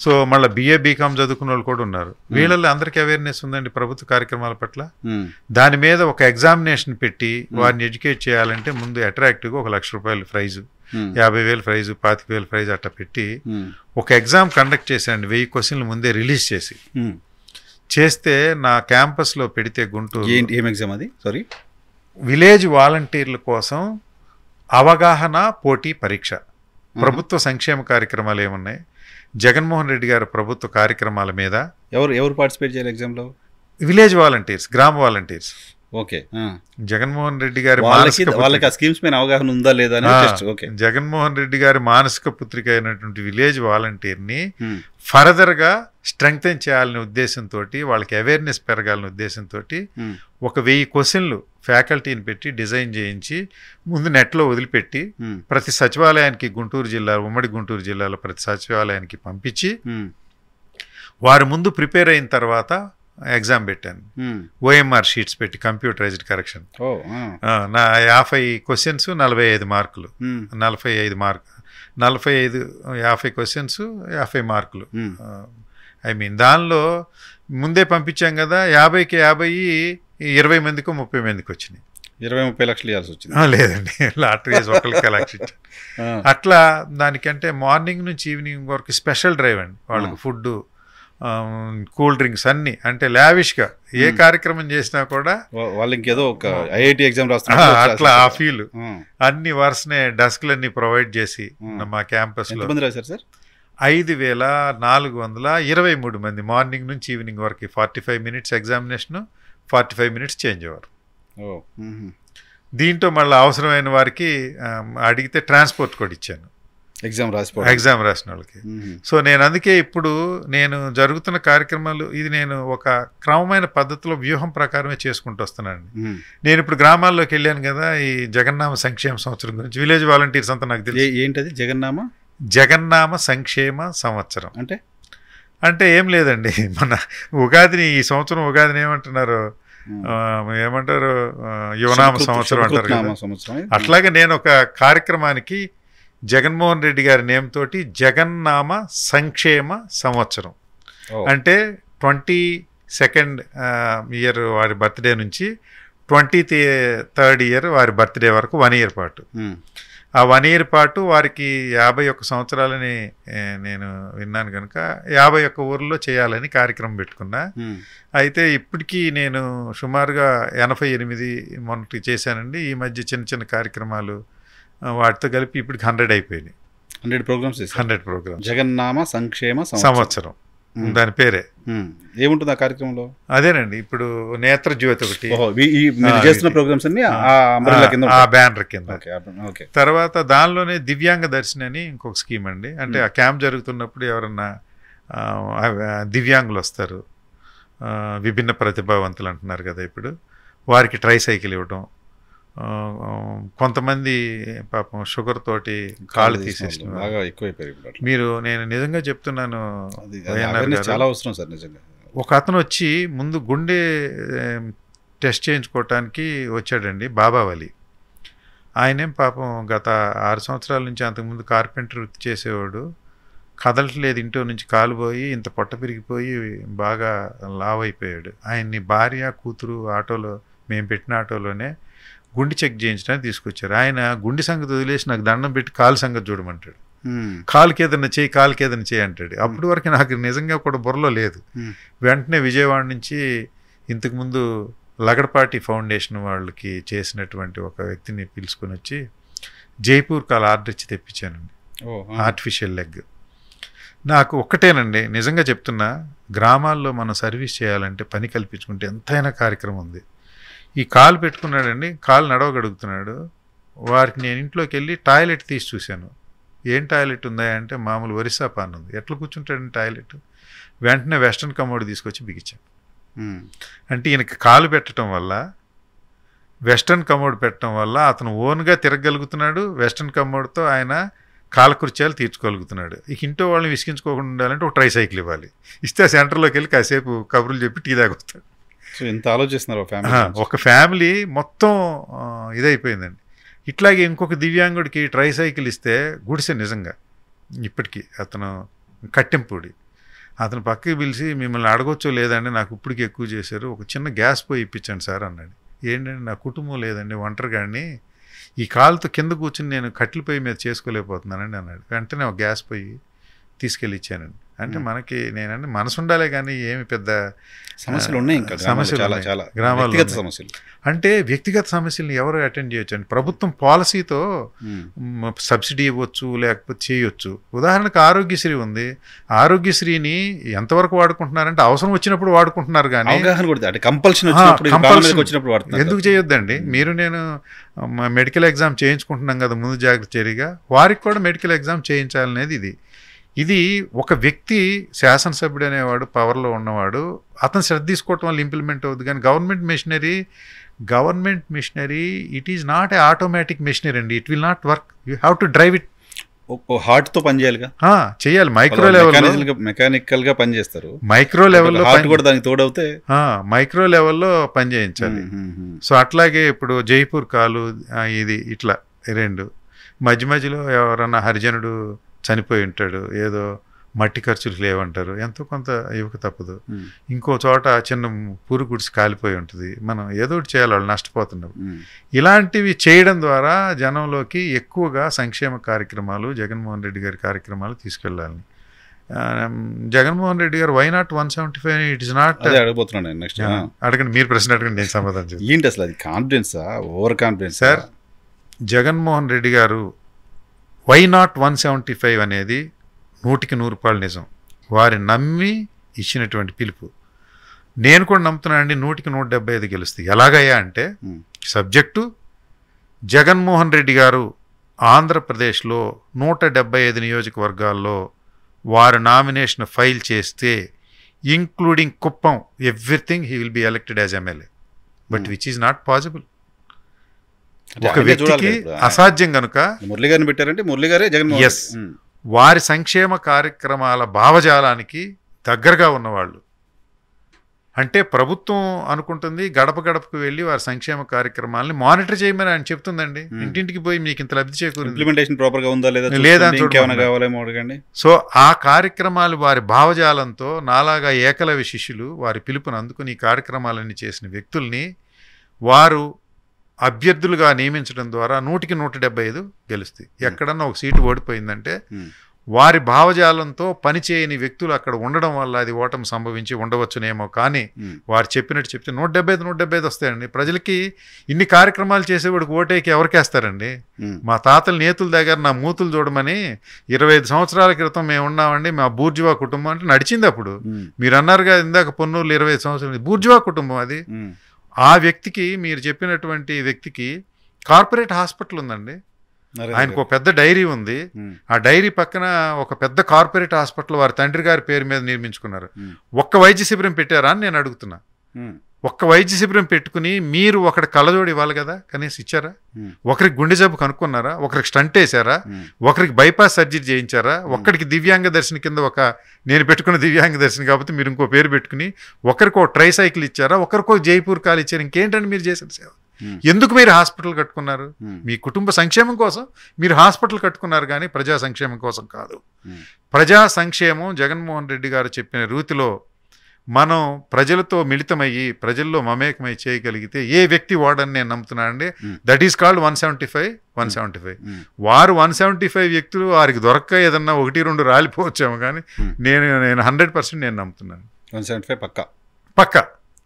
సో మళ్ళీ బిఏ బీకామ్ చదువుకున్న వాళ్ళు కూడా ఉన్నారు. వీళ్ళల్లో అందరికీ అవేర్నెస్ ఉందండి ప్రభుత్వ కార్యక్రమాల పట్ల. దాని మీద ఒక ఎగ్జామినేషన్ పెట్టి వారిని ఎడ్యుకేట్ చేయాలంటే ముందు అట్రాక్టివ్గా ఒక లక్ష రూపాయలు ప్రైజు యాభై వేలు ప్రైజు పాతిక వేలు ప్రైజ్ అట్ట పెట్టి ఒక ఎగ్జామ్ కండక్ట్ చేశాను వెయ్యి క్వశ్చన్లు ముందే రిలీజ్ చేసి. చేస్తే నా క్యాంపస్లో పెడితే గుంటూరు. ఏంటి ఏం ఎగ్జామ్ అది? సారీ విలేజ్ వాలంటీర్ల కోసం అవగాహన పోటీ పరీక్ష. ప్రభుత్వ సంక్షేమ కార్యక్రమాలు ఏమున్నాయి? జగన్మోహన్ రెడ్డి గారి ప్రభుత్వ కార్యక్రమాల మీద ఎవరు ఎవరు పార్టిసిపేట్ చేయాలి ఎగ్జామ్లో? విలేజ్ వాలంటీర్స్ గ్రామ వాలంటీర్స్. ఓకే జగన్మోహన్ రెడ్డి గారి వాళ్ళకి స్కీమ్స్ పైన అవగాహన ఉందా లేదా ఓకే. జగన్మోహన్ రెడ్డి గారి మానసిక పుత్రిక అయినటువంటి విలేజ్ వాలంటీర్ని ఫర్దర్గా స్ట్రెంగ్తెన్ చేయాలనే ఉద్దేశంతో వాళ్ళకి అవేర్నెస్ పెరగాలనే ఉద్దేశంతో ఒక వెయ్యి క్వశ్చన్లు ఫ్యాకల్టీని పెట్టి డిజైన్ చేయించి ముందు నెట్లో వదిలిపెట్టి ప్రతి సచివాలయానికి గుంటూరు జిల్లా ఉమ్మడి గుంటూరు జిల్లాలో ప్రతి సచివాలయానికి పంపించి వారు ముందు ప్రిపేర్ అయిన తర్వాత ఎగ్జామ్ పెట్టాను. ఓఎంఆర్ షీట్స్ పెట్టి కంప్యూటరైజ్డ్ కరెక్షన్. నా యాభై క్వశ్చన్స్ నలభై ఐదు మార్కులు. నలభై ఐదు మార్క్ నలభై ఐదు యాభై క్వశ్చన్స్ యాభై మార్కులు. ఐ మీన్ దానిలో ముందే పంపించాం కదా యాభైకి యాభై ఇరవై మందికో ముప్పై మందికి వచ్చినాయి. ఇరవై ముప్పై లక్షలు ఇవ్వాల్సి వచ్చింది. లేదండి. లాటరీ ఒకరికి లక్ష అట్లా దానికంటే మార్నింగ్ నుంచి ఈవినింగ్ వరకు స్పెషల్ డ్రైవ్ అండి. వాళ్ళకి ఫుడ్ కూల్ డ్రింక్స్ అన్ని. అంటే లావిష్గా ఏ కార్యక్రమం చేసినా కూడా వా- వాళ్ళు ఇంకేదో ఒక ఐఐటి ఎగ్జామ్ రాస్తున్నారు అట్లా ఆ ఫీల్. అన్ని వరుసనే డెస్క్లన్నీ ప్రొవైడ్ చేసి. మా క్యాంపస్లో. ఎంతమంది రాశారు సార్? ఐదు వేల నాలుగు వందల ఇరవై మూడు మంది మార్నింగ్ నుంచి ఈవినింగ్ వరకు forty five minutes examination forty five minutes change అవ్వరు. దీంట్లో మళ్ళీ అవసరమైన వారికి అడిగితే ట్రాన్స్పోర్ట్ కూడా ఇచ్చాను. ఎగ్జామ్ రాసిపోవడం. ఎగ్జామ్ రాసిన వాళ్ళకి. సో నేను అందుకే ఇప్పుడు నేను జరుగుతున్న కార్యక్రమాలు ఇది నేను ఒక క్రమమైన పద్ధతిలో వ్యూహం ప్రకారమే చేసుకుంటూ వస్తున్నాను. నేను ఇప్పుడు గ్రామాల్లోకి వెళ్ళాను కదా ఈ జగన్నామ సంక్షేమ సంవత్సరం గురించి విలేజ్ వాలంటీర్స్ అంతా నాకు తెలుసు. ఏ- ఏంటది? జగన్నామ? జగన్నామ సంక్షేమ సంవత్సరం. అంటే? అంటే ఏం లేదండి. మన ఉగాదిని ఈ సంవత్సరం ఉగాదిని ఏమంటున్నారు? ఏమంటారు? యువనామ సంవత్సరం అంటారు అట్లాగే నేను ఒక కార్యక్రమానికి జగన్మోహన్ రెడ్డి గారి నేమ్ తోటి జగన్నామ సంక్షేమ సంవత్సరం. అంటే ట్వంటీ సెకండ్ ఇయర్ వారి బర్త్డే నుంచి ట్వంటీ థర్డ్ ఇయర్ వారి బర్త్డే వరకు వన్ ఇయర్ పాటు. ఆ వన్ ఇయర్ పాటు వారికి యాభై ఒక్క సంవత్సరాలని నేను విన్నాను కనుక యాభై ఒక్క ఊర్లో చేయాలని కార్యక్రమం పెట్టుకున్నా. అయితే ఇప్పటికీ నేను సుమారుగా ఎనభై ఎనిమిది మొన్నటి చేశానండి. ఈ మధ్య చిన్న చిన్న కార్యక్రమాలు వాటితో కలిపి ఇప్పటికి హండ్రెడ్ అయిపోయినాయి. Hundred programmes hundred programmes. జగన్నామ సంక్షేమ సంవత్సరం. దాని పేరే. ఏముంటుంది ఆ కార్యక్రమంలో? అదేనండి ఇప్పుడు నేత్ర జ్యోతి ఒకటి. చేస్తున్న. ప్రోగ్రామ్స్ అన్ని ఆ. బ్యానర్ కింద తర్వాత దానిలోనే దివ్యాంగ దర్శిని అని ఇంకొక స్కీమ్ అండి. అంటే ఆ క్యాంప్ జరుగుతున్నప్పుడు ఎవరన్నా దివ్యాంగులు వస్తారు. విభిన్న ప్రతిభావంతులు అంటున్నారు కదా ఇప్పుడు. వారికి ట్రై సైకిల్ ఇవ్వడం కొంతమంది పాపం షుగర్ తోటి కాళ్ళు తీసేసిన. బాగా ఎక్కువైపోయారు. మీరు నేను నిజంగా చెప్తున్నాను. చాలా అవసరం సార్ నిజంగా ఒక అతను వచ్చి ముందు గుండె టెస్ట్ చేయించుకోవటానికి వచ్చాడండి బాబావలి ఆయనేం పాపం గత ఆరు సంవత్సరాల నుంచి అంతకుముందు కార్పెంటర్ వృత్తి చేసేవాడు కదలట్లేదు ఇంట్లో నుంచి కాలు పోయి ఇంత పొట్ట పెరిగిపోయి బాగా లావ్ అయిపోయాడు ఆయన్ని భార్య కూతురు ఆటోలో మేము పెట్టిన ఆటోలోనే గుండె చెక్ చేయించడానికి తీసుకొచ్చారు. ఆయన గుండె సంగతి వదిలేసి నాకు దండం పెట్టి కాలు సంగతి చూడమంటాడు. కాలుకి ఏదైనా చేయి కాలుకి ఏదైనా చేయి అంటాడు. అప్పటి వరకు నాకు నిజంగా కూడా బుర్రలో లేదు. వెంటనే విజయవాడ నుంచి ఇంతకుముందు లగడపాటి ఫౌండేషన్ వాళ్ళకి చేసినటువంటి ఒక వ్యక్తిని పిలుచుకొని వచ్చి జైపూర్ కాల ఆర్డర్ ఇచ్చి తెప్పించానండి. Artificial leg. నాకు ఒక్కటేనండి. నిజంగా చెప్తున్నా గ్రామాల్లో మనం సర్వీస్ చేయాలంటే పని కల్పించుకుంటే ఎంతైనా కార్యక్రమం ఉంది. ఈ కాలు పెట్టుకున్నాడండి కాలు నడవగడుగుతున్నాడు. వారికి నేను ఇంట్లోకి వెళ్ళి టాయిలెట్ తీసి చూశాను. ఏం టాయిలెట్ ఉందా అంటే మామూలు ఒరిస్సా పాన్ ఉంది. ఎట్లా కూర్చుంటాడండి టాయిలెట్? వెంటనే వెస్ట్రన్ కమోడ్ తీసుకొచ్చి బిగించాను. అంటే ఈయనకి కాలు పెట్టడం వల్ల వెస్టర్న్ కమోడ్ పెట్టడం వల్ల అతను ఓన్గా తిరగగలుగుతున్నాడు వెస్టర్న్ కమోడ్తో ఆయన కాలకృత్యాలు తీర్చుకోగలుగుతున్నాడు. ఇక ఇంట్లో వాళ్ళని విసిగించుకోకుండా ఉండాలంటే ఒక ట్రై సైకిల్ ఇవ్వాలి. ఇస్తే సెంటర్లోకి వెళ్ళి కాసేపు కబుర్లు చెప్పి టీ తాగొస్తాడు. సో ఎంత ఆలోచిస్తున్నారు ఫ్యామిలీ ఒక ఫ్యామిలీ మొత్తం ఇదైపోయిందండి. ఇట్లాగే ఇంకొక దివ్యాంగుడికి ట్రై సైకిల్ ఇస్తే గుడిసె నిజంగా. ఇప్పటికీ అతను కట్టెంపూడి. అతను పక్కకి పిలిచి మిమ్మల్ని అడగొచ్చో లేదండి నాకు ఇప్పటికి ఎక్కువ చేశారు. ఒక చిన్న గ్యాస్ పోయి ఇప్పించండి సార్ అన్నాడు. ఏంటంటే నా కుటుంబం లేదండి ఒంటరిగాడిని. ఈ కాలుతో కింద కూర్చుని నేను కట్టెల పొయ్యి మీద చేసుకోలేకపోతున్నానండి అన్నాడు. వెంటనే ఒక గ్యాస్ పొయ్యి తీసుకెళ్ళి ఇచ్చానండి. అంటే. మనకి నేనంటే మనసు ఉండాలే కానీ ఏమి పెద్ద సమస్యలు ఉన్నాయి ఇంకా సమస్యలు చాలా. చాలా గ్రామాల్లో. సమస్యలు. అంటే వ్యక్తిగత సమస్యలను ఎవరు అటెండ్ చేయొచ్చు అండి ప్రభుత్వం పాలసీతో సబ్సిడీ ఇవ్వచ్చు లేకపోతే చేయొచ్చు. ఉదాహరణకు ఆరోగ్యశ్రీ ఉంది. ఆరోగ్యశ్రీని ఎంతవరకు వాడుకుంటున్నారంటే అవసరం వచ్చినప్పుడు వాడుకుంటున్నారు కానీ కంపల్షన్ ఆ, వచ్చినప్పుడు ఎందుకు చేయొద్దండి? మీరు నేను మెడికల్ ఎగ్జామ్ చేయించుకుంటున్నాం కదా ముందు జాగ్రత్త వారికి కూడా మెడికల్ ఎగ్జామ్ చేయించాలనేది ఇది. ఇది ఒక వ్యక్తి శాసనసభ్యుడు అనేవాడు పవర్లో ఉన్నవాడు. అతను శ్రద్ధ తీసుకోవటం వల్ల ఇంప్లిమెంట్ అవుతుంది కానీ government machinery government machinery it is not a automatic machinery అండి. It will not work you have to drive it హార్ట్తో పని చేయాలిగా? చేయాలి. మైక్రో లెవెల్లో మెకానికల్గా పని చేస్తారు. మైక్రో లెవెల్లో హార్ట్ కూడా దానికి తోడవుతే? మైక్రో లెవెల్లో పని చేయించాలి. ఉమ్, ఉమ్, ఉమ్. సో అట్లాగే ఇప్పుడు జైపూర్ కాలు ఇది ఇట్లా రెండు. మధ్య మధ్యలో ఎవరన్నా హరిజనుడు చనిపోయి ఉంటాడు. ఏదో మట్టి ఖర్చులు లేవంటారు. ఎంతో కొంత ఇవ్వక తప్పదు. ఇంకో చోట చిన్న పూరు గుడిసి కాలిపోయి ఉంటుంది. మనం ఏదో ఒకటి చేయాలి వాళ్ళు నష్టపోతున్నారు. ఇలాంటివి చేయడం ద్వారా జనంలోకి ఎక్కువగా సంక్షేమ కార్యక్రమాలు జగన్మోహన్ రెడ్డి గారి కార్యక్రమాలు తీసుకెళ్ళాలి. ఆ, జగన్మోహన్ రెడ్డి గారు why not one seventy five it is not అదే అడగబోతున్నాను నెక్స్ట్ అడగండి. మీరు ప్రశ్న అడగండి నేను సమాధానం ఏంటి అసలు అది కాన్ఫిడెన్సా over confidence sir Jaganmohan Reddy గారు why not one seventy five అనేది నూటికి నూరు రూపాయలు నిజం. వారి నమ్మి ఇచ్చినటువంటి పిలుపు. నేను కూడా నమ్ముతున్నానండి నూటికి నూట డెబ్బై ఐదు గెలుస్తాయి ఎలాగయ్యా అంటే సబ్జెక్టు జగన్మోహన్ రెడ్డి గారు ఆంధ్రప్రదేశ్లో నూట డెబ్బై ఐదు నియోజకవర్గాల్లో వారు నామినేషన్ ఫైల్ చేస్తే including Kuppam everything he will be elected as MLA. But Hmm. Which is not possible. ఒక వ్యక్తికి. అసాధ్యం కనుక మురళి గారిని పెట్టారంటే మురళి గారే. రెడ్డి. ఉమ్. వారి సంక్షేమ కార్యక్రమాల భావజాలానికి దగ్గరగా ఉన్నవాళ్ళు అంటే ప్రభుత్వం అనుకుంటుంది గడప గడపకు వెళ్ళి వారి సంక్షేమ కార్యక్రమాలని మానిటర్ చేయమని ఆయన చెప్తుందండి. ఇంటింటికి పోయి మీకు ఇంత లబ్ధి చేకూరింది ఇంప్లిమెంటేషన్ ఉందా లేదా. కావాలేమో అడగండి సో ఆ కార్యక్రమాలు వారి భావజాలంతో నాలాగా ఏకలవ్య శిష్యులు వారి పిలుపుని అందుకుని ఈ కార్యక్రమాలన్నీ చేసిన వ్యక్తుల్ని వారు అభ్యర్థులుగా నియమించడం ద్వారా నూటికి నూట డెబ్బై ఐదు గెలుస్తాయి ఎక్కడన్నా ఒక సీటు ఓడిపోయిందంటే ఉమ్. వారి భావజాలంతో పనిచేయని వ్యక్తులు అక్కడ ఉండడం వల్ల అది ఓటమి సంభవించి ఉండవచ్చునేమో కానీ ఉమ్. వారు చెప్పినట్టు చెప్తే నూట డెబ్బై ఐదు నూట డెబ్బై ఐదు వస్తాయండి ప్రజలకి ఇన్ని కార్యక్రమాలు చేసేవాడికి ఓటేకి ఎవరికేస్తారండి. మా తాతల నేతుల దగ్గర నా మూతులు చూడమని ఇరవై ఐదు సంవత్సరాల క్రితం మేము ఉన్నామండి మా బూర్జువా కుటుంబం అంటే నడిచింది అప్పుడు. మీరు అన్నారుగా ఇందాక పొన్నూరులో ఇరవై ఐదు సంవత్సరాలు బూర్జువా కుటుంబం అది. ఆ వ్యక్తికి మీరు చెప్పినటువంటి వ్యక్తికి కార్పొరేట్ హాస్పిటల్ ఉందండి ఆయనకు. ఒక పెద్ద డైరీ ఉంది. ఆ డైరీ పక్కన ఒక పెద్ద కార్పొరేట్ హాస్పిటల్ వారి తండ్రి గారి పేరు మీద నిర్మించుకున్నారు. ఒక్క వైద్య శిబిరం పెట్టారా అని నేను అడుగుతున్నా. ఒక్క వైద్య శిబిరం పెట్టుకుని మీరు ఒకటి కళ్ళజోడు ఇవ్వాలి కదా కనీసం ఇచ్చారా. ఒకరికి గుండె జబ్బు కనుక్కున్నారా ఒకరికి స్టంట్ వేసారా. ఒకరికి బైపాస్ సర్జరీ చేయించారా ఒక్కడికి దివ్యాంగ దర్శన కింద ఒక నేను పెట్టుకున్న దివ్యాంగ దర్శనం కాబట్టి మీరు ఇంకో పేరు పెట్టుకుని ఒకరికి ఒక ట్రై సైకిల్ ఇచ్చారా ఒకరికో జైపూర్ కాల్ ఇచ్చారు ఇంకేంటండి మీరు చేసిన సేవ. ఎందుకు మీరు హాస్పిటల్ కట్టుకున్నారు. మీ కుటుంబ సంక్షేమం కోసం మీరు హాస్పిటల్ కట్టుకున్నారు కానీ ప్రజా సంక్షేమం కోసం కాదు. ప్రజా సంక్షేమం జగన్మోహన్ రెడ్డి గారు చెప్పిన రీతిలో మనం ప్రజలతో మిళితమయ్యి ప్రజల్లో మమేకమై చేయగలిగితే ఏ వ్యక్తి వాడని నేను నమ్ముతున్నానండి. That is called one seventy five one seventy five. వారు వన్ సెవెంటీ ఫైవ్ వ్యక్తులు వారికి దొరక్క ఏదన్నా ఒకటి రెండు రాలిపోవచ్చేమో కానీ. నేను నేను హండ్రెడ్ పర్సెంట్ నేను నమ్ముతున్నాను. వన్ సెవెంటీ ఫైవ్ పక్కా. పక్క.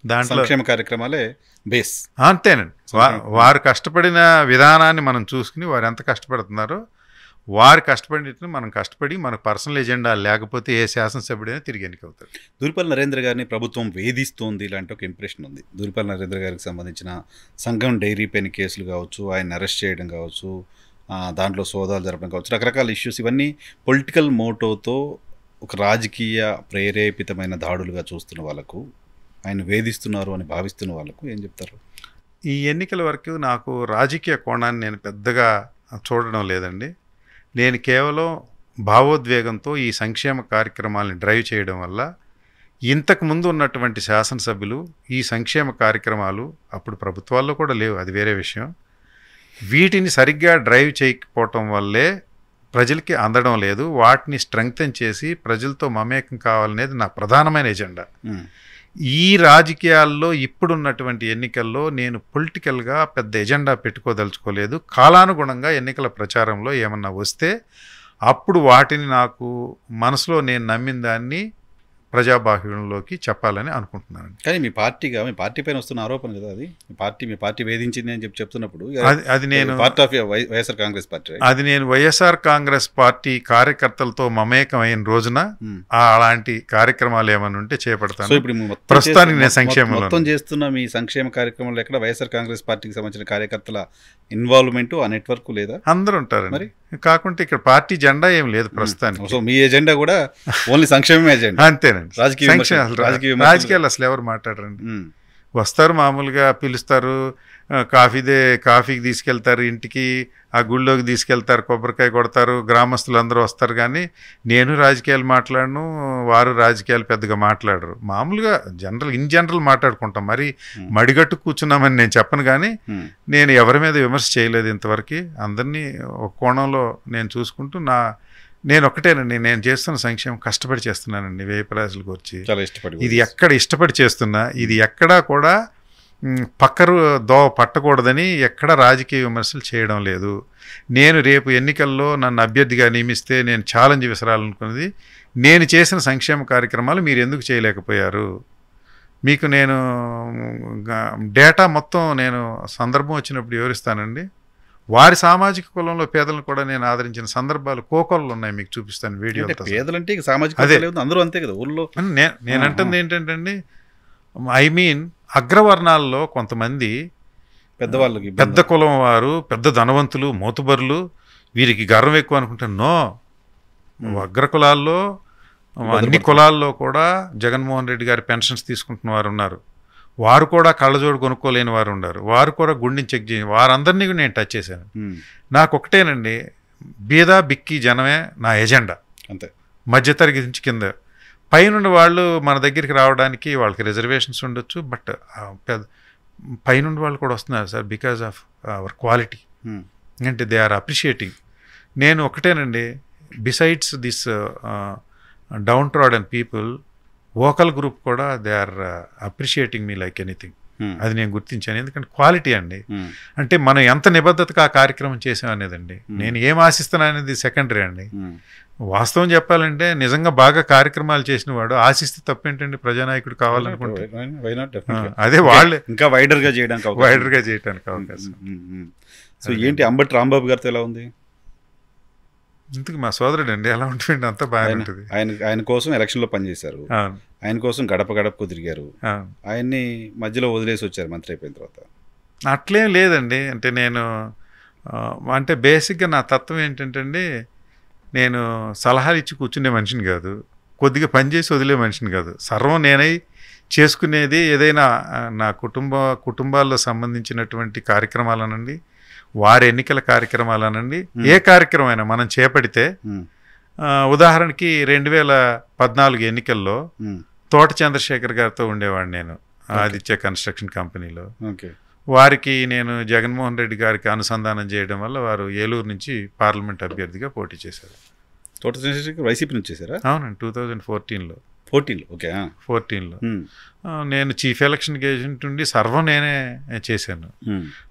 దాంట్లో సంక్షేమ కార్యక్రమాలే బేస్ అంతేనండి. వారు కష్టపడిన విధానాన్ని మనం చూసుకుని వారు ఎంత కష్టపడుతున్నారో వారు కష్టపడినట్లు మనం కష్టపడి మన పర్సనల్ ఎజెండా లేకపోతే ఏ శాసనసభ్యుడైనా తిరిగి ఎన్నికవుతారు దూరిపల్లి నరేంద్ర గారిని ప్రభుత్వం వేధిస్తోంది ఇలాంటి ఒక ఇంప్రెషన్ ఉంది. దూరిపల్లి నరేంద్ర గారికి సంబంధించిన సంఘం డైరీ పెన్ కేసులు కావచ్చు ఆయన అరెస్ట్ చేయడం కావచ్చు దాంట్లో సోదాలు జరపడం కావచ్చు రకరకాల ఇష్యూస్ ఇవన్నీ పొలిటికల్ మోటోతో ఒక రాజకీయ ప్రేరేపితమైన దాడులుగా చూస్తున్న వాళ్ళకు ఆయన వేధిస్తున్నారు అని భావిస్తున్న వాళ్ళకు ఏం చెప్తారు? ఈ ఎన్నికల వరకు నాకు రాజకీయ కోణాన్ని నేను పెద్దగా చూడడం లేదండి. నేను కేవలం భావోద్వేగంతో ఈ సంక్షేమ కార్యక్రమాలను డ్రైవ్ చేయడం వల్ల ఇంతకు ముందు ఉన్నటువంటి శాసనసభ్యులు ఈ సంక్షేమ కార్యక్రమాలు అప్పుడు ప్రభుత్వాల్లో కూడా లేవు అది వేరే విషయం. వీటిని సరిగ్గా డ్రైవ్ చేయకపోవటం వల్లే ప్రజలకి అందడం లేదు. వాటిని స్ట్రెంగ్తెన్ చేసి ప్రజలతో మమేకం కావాలనేది నా ప్రధానమైన ఎజెండా. ఈ రాజకీయాల్లో ఇప్పుడున్నటువంటి ఎన్నికల్లో నేను పొలిటికల్గా పెద్ద ఎజెండా పెట్టుకోదలుచుకోలేదు. కాలానుగుణంగా ఎన్నికల ప్రచారంలో ఏమన్నా వస్తే అప్పుడు వాటిని నాకు మనసులో నేను నమ్మిన దాన్ని ప్రజాబాహ్యంలోకి చెప్పాలని అనుకుంటున్నాను కానీ మీ పార్టీగా మీ పార్టీ పైన వస్తున్న ఆరోపణ కదా అది మీ పార్టీ మీ పార్టీ వేధించింది అని చెప్పి చెప్తున్నప్పుడు అది అది నేను part of YSR Congress party? అది నేను వైఎస్ఆర్ కాంగ్రెస్ పార్టీ కార్యకర్తలతో మమేకమైన రోజున Hmm. అలాంటి కార్యక్రమాలు ఏమైనా ఉంటే చేపడతాను ఇప్పుడు ప్రస్తుతానికి నేను సంక్షేమంలో మొత్తం చేస్తున్న మీ సంక్షేమ కార్యక్రమంలో ఎక్కడ వైఎస్ఆర్ కాంగ్రెస్ పార్టీకి సంబంధించిన కార్యకర్తల ఇన్వాల్వ్మెంట్ ఆ నెట్వర్క్ లేదా అందరూ ఉంటారండి మరి? కాకుంటే ఇక్కడ పార్టీ జెండా ఏం లేదు ప్రస్తుతానికి. సో మీ ఎజెండా కూడా ఓన్లీ సంక్షేమం ఎజెండా. అంతేనండి. రాజకీయ రాజకీయాలు అసలు ఎవరు మాట్లాడరండి? వస్తారు మామూలుగా పిలుస్తారు కాఫీదే కాఫీకి తీసుకెళ్తారు ఇంటికి ఆ గుళ్ళోకి తీసుకెళ్తారు కొబ్బరికాయ కొడతారు గ్రామస్తులు అందరూ వస్తారు. కానీ నేను రాజకీయాలు మాట్లాడను వారు రాజకీయాలు పెద్దగా మాట్లాడరు. మామూలుగా జనరల్ ఇన్ జనరల్ మాట్లాడుకుంటాం. మరి మడిగట్టు కూర్చున్నామని నేను చెప్పను కానీ నేను ఎవరి మీద విమర్శ చేయలేదు ఇంతవరకు. అందరినీ ఒక కోణంలో నేను చూసుకుంటూ నా నేను ఒక్కటేనండి. నేను చేస్తున్న సంక్షేమం కష్టపడి చేస్తున్నానండి. వేయి ప్రయాసాలకు వచ్చి. చాలా ఇష్టపడి ఇది ఎక్కడ ఇష్టపడి చేస్తున్నా ఇది ఎక్కడా కూడా పక్కరు దోవ పట్టకూడదని ఎక్కడ రాజకీయ విమర్శలు చేయడం లేదు. నేను రేపు ఎన్నికల్లో నన్ను అభ్యర్థిగా నియమిస్తే నేను ఛాలెంజ్ విసరాలనుకున్నది నేను చేసిన సంక్షేమ కార్యక్రమాలు మీరు ఎందుకు చేయలేకపోయారు? మీకు నేను డేటా మొత్తం నేను సందర్భం వచ్చినప్పుడు వివరిస్తానండి. వారి సామాజిక కులంలో పేదలను కూడా నేను ఆదరించిన సందర్భాలు కోకొల్లు ఉన్నాయి మీకు చూపిస్తాను సహా. పేదలంటే సామాజిక? అందరూ అంతే కదా ఊళ్ళో నేను అంటుంది ఏంటంటే అండి ఐ మీన్ అగ్రవర్ణాల్లో కొంతమంది పెద్దవాళ్ళకి. పెద్ద కులం వారు పెద్ద ధనవంతులు మోతుబరులు వీరికి గర్వం ఎక్కువ అనుకుంటే నో. అగ్ర కులాల్లో అన్ని కులాల్లో కూడా జగన్మోహన్ రెడ్డి గారి పెన్షన్స్ తీసుకుంటున్న వారు ఉన్నారు. వారు కూడా కళ్ళజోడు కొనుక్కోలేని వారు ఉన్నారు. వారు కూడా గుండెని చెక్ చేయ వారందరినీ నేను టచ్ చేశాను. నాకు ఒకటేనండి బీద బిక్కి జనమే నా ఎజెండా. అంతే. మధ్యతరగతి నుంచి కింద పైనుండి వాళ్ళు మన దగ్గరికి రావడానికి వాళ్ళకి రిజర్వేషన్స్ ఉండొచ్చు బట్ పెద్ద పైనుండి వాళ్ళు కూడా వస్తున్నారు sir because of our quality. Um, అంటే దే ఆర్ అప్రిషియేటింగ్. నేను ఒకటేనండి besides this down trod and people vocal group కూడా they are appreciating me like anything. అది నేను గుర్తించాను. ఎందుకంటే క్వాలిటీ అండి. ఉమ్, అంటే మనం ఎంత నిబద్ధతగా ఆ కార్యక్రమం చేసాం అనేదండి. నేను ఏం ఆశిస్తున్నా అనేది సెకండరీ అండి. వాస్తవం చెప్పాలంటే నిజంగా బాగా కార్యక్రమాలు చేసిన వాడు ఆశిస్తే తప్పేంటండి? ప్రజానాయకుడు కావాలనుకుంటే. Definitely. అదే వాళ్ళే. ఇంకా వైడర్గా చేయడానికి అవకాశం ఉంది. వైడర్గా చేయటానికి అవకాశం. సో ఏంటి అంబటి రాంబాబు గారితో ఎలా ఉంది? ఇంతకు మా సోదరుడు అండి ఎలా ఉంటుంది అంతా ఆయన ఉంటుంది. ఆయన ఆయన కోసం ఎలక్షన్లో పనిచేశారు ఆయన కోసం గడప గడపకు తిరిగారు. ఆయన్ని మధ్యలో వదిలేసి వచ్చారు మంత్రి అయిపోయిన తర్వాత. అట్లేం లేదండి. అంటే నేను అంటే బేసిక్గా నా తత్వం ఏంటంటే అండి నేను సలహాలు ఇచ్చి కూర్చునే మనిషిని కాదు. కొద్దిగా పనిచేసి వదిలే మనిషిని కాదు. సర్వం నేనై చేసుకునేది ఏదైనా నా కుటుంబ కుటుంబాల్లో సంబంధించినటువంటి కార్యక్రమాలనండి. వారి ఎన్నికల కార్యక్రమాలనండి. ఏ కార్యక్రమమైనా మనం చేపడితే ఉదాహరణకి రెండు వేల పద్నాలుగు ఎన్నికల్లో తోట చంద్రశేఖర్ గారితో ఉండేవాడిని నేను ఆదిత్య కన్స్ట్రక్షన్ కంపెనీలో. ఓకే. వారికి నేను జగన్మోహన్ రెడ్డి గారికి అనుసంధానం చేయడం వల్ల వారు ఏలూరు నుంచి పార్లమెంట్ అభ్యర్థిగా పోటీ చేశారు. తోట చంద్రశేఖర్ వైసీపీ నుంచి చేశారా? అవునండి టూ థౌజండ్ ఫోర్టీన్లో. Fourteen okay. ఫోర్టీన్లో. నేను చీఫ్ ఎలక్షన్ ఏజెంట్ ఉండి సర్వం నేనే చేశాను.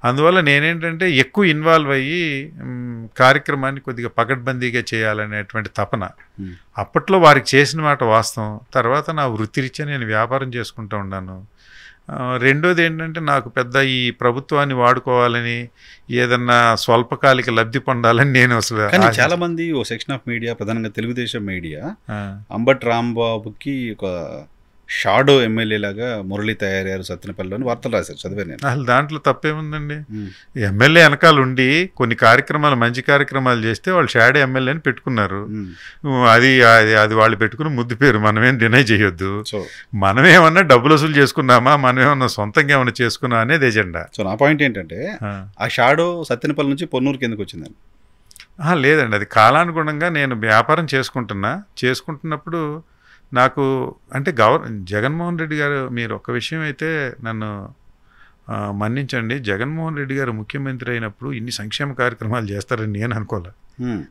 అందువల్ల నేనేంటంటే ఎక్కువ ఇన్వాల్వ్ అయ్యి కార్యక్రమాన్ని కొద్దిగా పకడ్బందీగా చేయాలనేటువంటి తపన. అప్పట్లో వారికి చేసిన మాట వాస్తవం. తర్వాత నా వృత్తిరీత్యా నేను వ్యాపారం చేసుకుంటూ ఉన్నాను. రెండోది ఏంటంటే నాకు పెద్ద ఈ ప్రభుత్వాన్ని వాడుకోవాలని ఏదన్నా స్వల్పకాలిక లబ్ధి పొందాలని నేను అసలు చాలా మంది ఓ సెక్షన్ ఆఫ్ మీడియా ప్రధానంగా తెలుగుదేశం మీడియా అంబట్ రాంబాబుకి ఒక షాడో ఎమ్మెల్యే లాగా మురళి తయారయ్యారు సత్తెనపల్లిలోని వార్తలు రాశారు. చదివాను నేను. అసలు దాంట్లో తప్పేముందండి? ఎమ్మెల్యే వెనకాల ఉండి కొన్ని కార్యక్రమాలు మంచి కార్యక్రమాలు చేస్తే వాళ్ళు షాడే ఎమ్మెల్యేని పెట్టుకున్నారు. ఉమ్. అది అది వాళ్ళు పెట్టుకున్న ముద్దు పేరు మనమేం డినై చేయొద్దు. సో. మనమేమన్నా డబ్బులు వసూలు చేసుకున్నామా? మనమేమన్నా సొంతంగా ఏమన్నా చేసుకున్నామా అనేది ఎజెండా. సో నా పాయింట్ ఏంటంటే ఆ. షాడో సత్తెనపల్లి నుంచి పొన్నూరుకి ఎందుకు వచ్చిందని ఆ, లేదండి. అది కాలానుగుణంగా నేను వ్యాపారం చేసుకుంటున్నా. చేసుకుంటున్నప్పుడు నాకు అంటే గవర్ జగన్మోహన్ రెడ్డి గారు మీరు ఒక విషయం అయితే నన్ను మన్నించండి. జగన్మోహన్ రెడ్డి గారు ముఖ్యమంత్రి అయినప్పుడు ఇన్ని సంక్షేమ కార్యక్రమాలు చేస్తారని నేను అనుకోలే.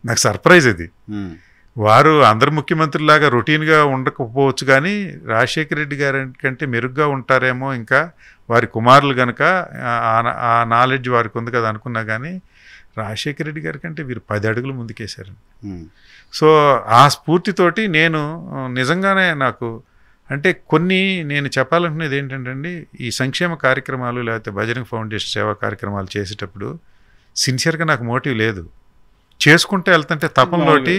నాకు సర్ప్రైజ్ అది ఉమ్, వారు అందరు ముఖ్యమంత్రులాగా రొటీన్గా ఉండకపోవచ్చు కానీ రాజశేఖర రెడ్డి గారి కంటే మెరుగ్గా ఉంటారేమో ఇంకా వారి కుమారులు కనుక ఆ- ఆ నాలెడ్జ్ వారికి ఉంది కదా అనుకున్నా కానీ రాజశేఖర రెడ్డి గారి కంటే వీరు పది అడుగులు ముందుకేశారు ఉమ్, సో ఆ స్ఫూర్తితోటి నేను నిజంగానే నాకు అంటే కొన్ని నేను చెప్పాలనుకునేది ఏంటంటే అండి ఈ సంక్షేమ కార్యక్రమాలు లేకపోతే బజరంగ్ ఫౌండేషన్ సేవా కార్యక్రమాలు చేసేటప్పుడు సిన్సియర్గా నాకు మోటివ్ లేదు. చేసుకుంటే వెళ్తుంటే తపంలోటి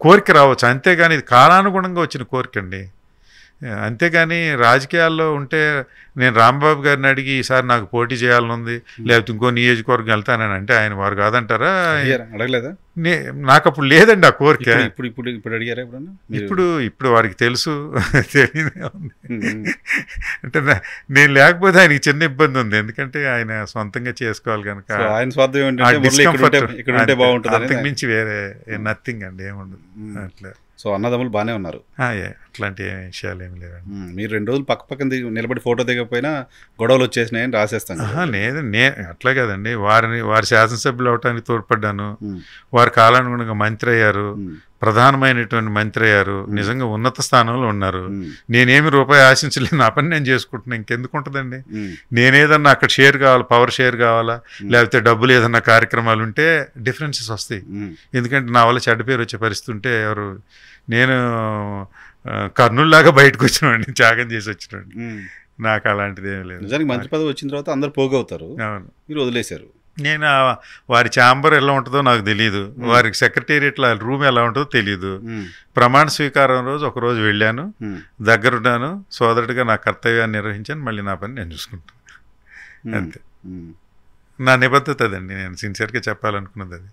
కోరిక రావచ్చు. అంతేగాని ఇది కాలానుగుణంగా వచ్చిన కోరిక అండి అంతేగాని రాజకీయాల్లో ఉంటే నేను రాంబాబు గారిని అడిగి ఈసారి నాకు పోటీ చేయాలని ఉంది లేకపోతే ఇంకో నియోజకవర్గం వెళ్తానని అంటే ఆయన వారు కాదంటారా? అడగలేదా? నాకు అప్పుడు లేదండి ఆ కోరిక. ఇప్పుడు ఇప్పుడు ఇప్పుడు అడిగారా ఇప్పుడు ఇప్పుడు వారికి తెలుసు తెలియదే ఉంది. అంటే నేను లేకపోతే ఆయనకి చిన్న ఇబ్బంది ఉంది ఎందుకంటే ఆయన సొంతంగా చేసుకోవాలి కనుక ఆయన స్వార్థం మించి వేరే నథింగ్ అండి ఏముండదు. అట్లా. సో అన్నదమ్ములు బాగానే ఉన్నారు. అట్లాంటి విషయాలు ఏమి లేవండి. మీరు రెండు రోజులు పక్క పక్కన నిలబడి ఫోటో దిగకపోయినా గొడవలు వచ్చేసినాయని రాసేస్తాను. లేదు నే అట్లా కదండి. వారిని వారి శాసనసభ్యులు అవటానికి తోడ్పడ్డాను. వారి కాలానుగుణంగా మంత్రి అయ్యారు. ప్రధానమైనటువంటి మంత్రి అయ్యారు. నిజంగా ఉన్నత స్థానంలో ఉన్నారు. నేనేమి రూపాయి ఆశించలేదు నా పని నేను చేసుకుంటున్నా. ఇంకెందుకు ఉంటుందండి నేనేదన్నా అక్కడ షేర్ కావాలా పవర్ షేర్ కావాలా లేకపోతే డబ్బులు ఏదన్నా కార్యక్రమాలు ఉంటే డిఫరెన్సెస్ వస్తాయి. ఎందుకంటే నా వల్ల చెడ్డ పేరు వచ్చే పరిస్థితి ఉంటే ఎవరు నేను కర్నూలులాగా బయటకు వచ్చినవాడిని త్యాగం చేసి వచ్చినవాడిని ఉమ్. నాకు అలాంటిది ఏమీ లేదు. నిజానికి మంత్రి పదవి వచ్చిన తర్వాత అందరు పోగవుతారు. అవును. మీరు వదిలేశారు. నేను వారి ఛాంబర్ ఎలా ఉంటుందో నాకు తెలియదు వారికి సెక్రటేరియట్లో రూమ్ ఎలా ఉంటుందో తెలియదు ప్రమాణ స్వీకారం రోజు ఒక రోజు వెళ్ళాను. దగ్గరున్నాను. సోదరుడిగా నా కర్తవ్యాన్ని నిర్వహించాను. మళ్ళీ నా పని నేను చూసుకుంటాను. అంతే. నా నిబద్ధత అదండి. నేను సిన్సియర్గా చెప్పాలనుకున్నది అది.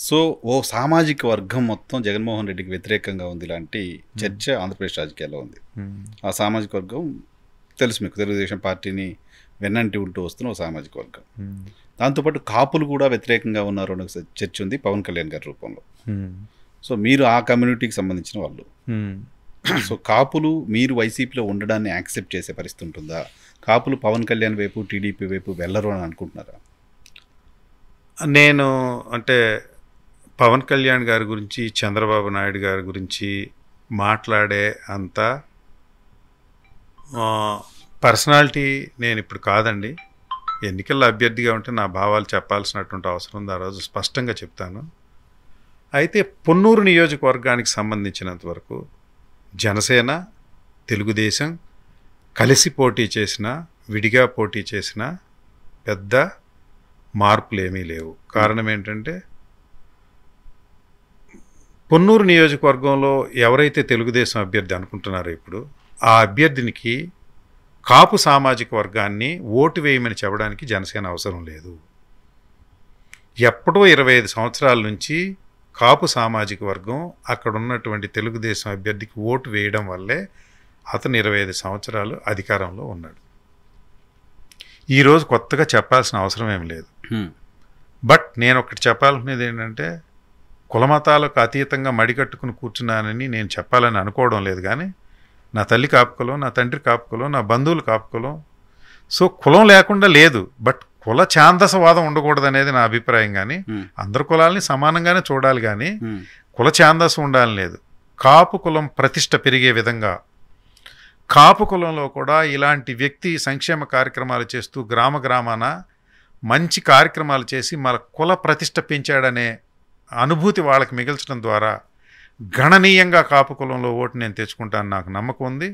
సో ఓ సామాజిక వర్గం మొత్తం జగన్మోహన్ రెడ్డికి వ్యతిరేకంగా ఉంది ఇలాంటి చర్చ ఆంధ్రప్రదేశ్ రాజకీయాల్లో ఉంది ఉమ్. ఆ సామాజిక వర్గం తెలుసు మీకు తెలుగుదేశం పార్టీని వెన్నంటి ఉంటూ వస్తున్న ఓ సామాజిక వర్గం ఉమ్. దాంతోపాటు కాపులు కూడా వ్యతిరేకంగా ఉన్నారు అనే ఒక చర్చ ఉంది పవన్ కళ్యాణ్ గారి రూపంలో. సో మీరు ఆ కమ్యూనిటీకి సంబంధించిన వాళ్ళు. సో కాపులు మీరు వైసీపీలో ఉండడాన్ని యాక్సెప్ట్ చేసే పరిస్థితి ఉంటుందా కాపులు పవన్ కళ్యాణ్ వైపు టీడీపీ వైపు వెళ్ళరు అని అనుకుంటున్నారా నేను అంటే పవన్ కళ్యాణ్ గారి గురించి చంద్రబాబు నాయుడు గారి గురించి మాట్లాడే అంత పర్సనాలిటీ నేను ఇప్పుడు కాదండి. ఎన్నికల్లో అభ్యర్థిగా ఉంటే నా భావాలు చెప్పాల్సినటువంటి అవసరం ఉంది. ఆ రోజు స్పష్టంగా చెప్తాను. అయితే పొన్నూరు నియోజకవర్గానికి సంబంధించినంత వరకు జనసేన తెలుగుదేశం కలిసి పోటీ చేసిన విడిగా పోటీ చేసిన పెద్ద మార్పులు ఏమీ లేవు. కారణం ఏంటంటే పొన్నూరు నియోజకవర్గంలో ఎవరైతే తెలుగుదేశం అభ్యర్థి అనుకుంటున్నారో ఇప్పుడు ఆ అభ్యర్థినికి కాపు సామాజిక వర్గాన్ని ఓటు వేయమని చెప్పడానికి జనసేన అవసరం లేదు. ఎప్పుడో ఇరవై ఐదు సంవత్సరాల నుంచి కాపు సామాజిక వర్గం అక్కడ ఉన్నటువంటి తెలుగుదేశం అభ్యర్థికి ఓటు వేయడం వల్లే అతను ఇరవై ఐదు సంవత్సరాలు అధికారంలో ఉన్నాడు. ఈరోజు కొత్తగా చెప్పాల్సిన అవసరం ఏం లేదు. బట్ నేను ఒకటి చెప్పాలనుకునేది ఏంటంటే కులమతాలకు అతీతంగా మడికట్టుకుని కూర్చున్నానని నేను చెప్పాలని అనుకోవడం లేదు కానీ నా తల్లి కాపుకులం నా తండ్రి కాపుకులం నా బంధువులు కాపుకులం సో కులం లేకుండా లేదు. బట్ కుల ఛాందసవాదం ఉండకూడదు అనేది నా అభిప్రాయం కానీ అందరు కులాలని సమానంగానే చూడాలి కానీ కుల ఛాందసం ఉండాలని లేదు. కాపు కులం ప్రతిష్ట పెరిగే విధంగా. కాపు కులంలో కూడా ఇలాంటి వ్యక్తి సంక్షేమ కార్యక్రమాలు చేస్తూ గ్రామ గ్రామాన మంచి కార్యక్రమాలు చేసి మన కుల ప్రతిష్ట పెంచాడనే అనుభూతి వాళ్ళకి మిగిల్చడం ద్వారా గణనీయంగా కాపు కులంలో ఓటు నేను తెచ్చుకుంటాను నాకు నమ్మకం ఉంది.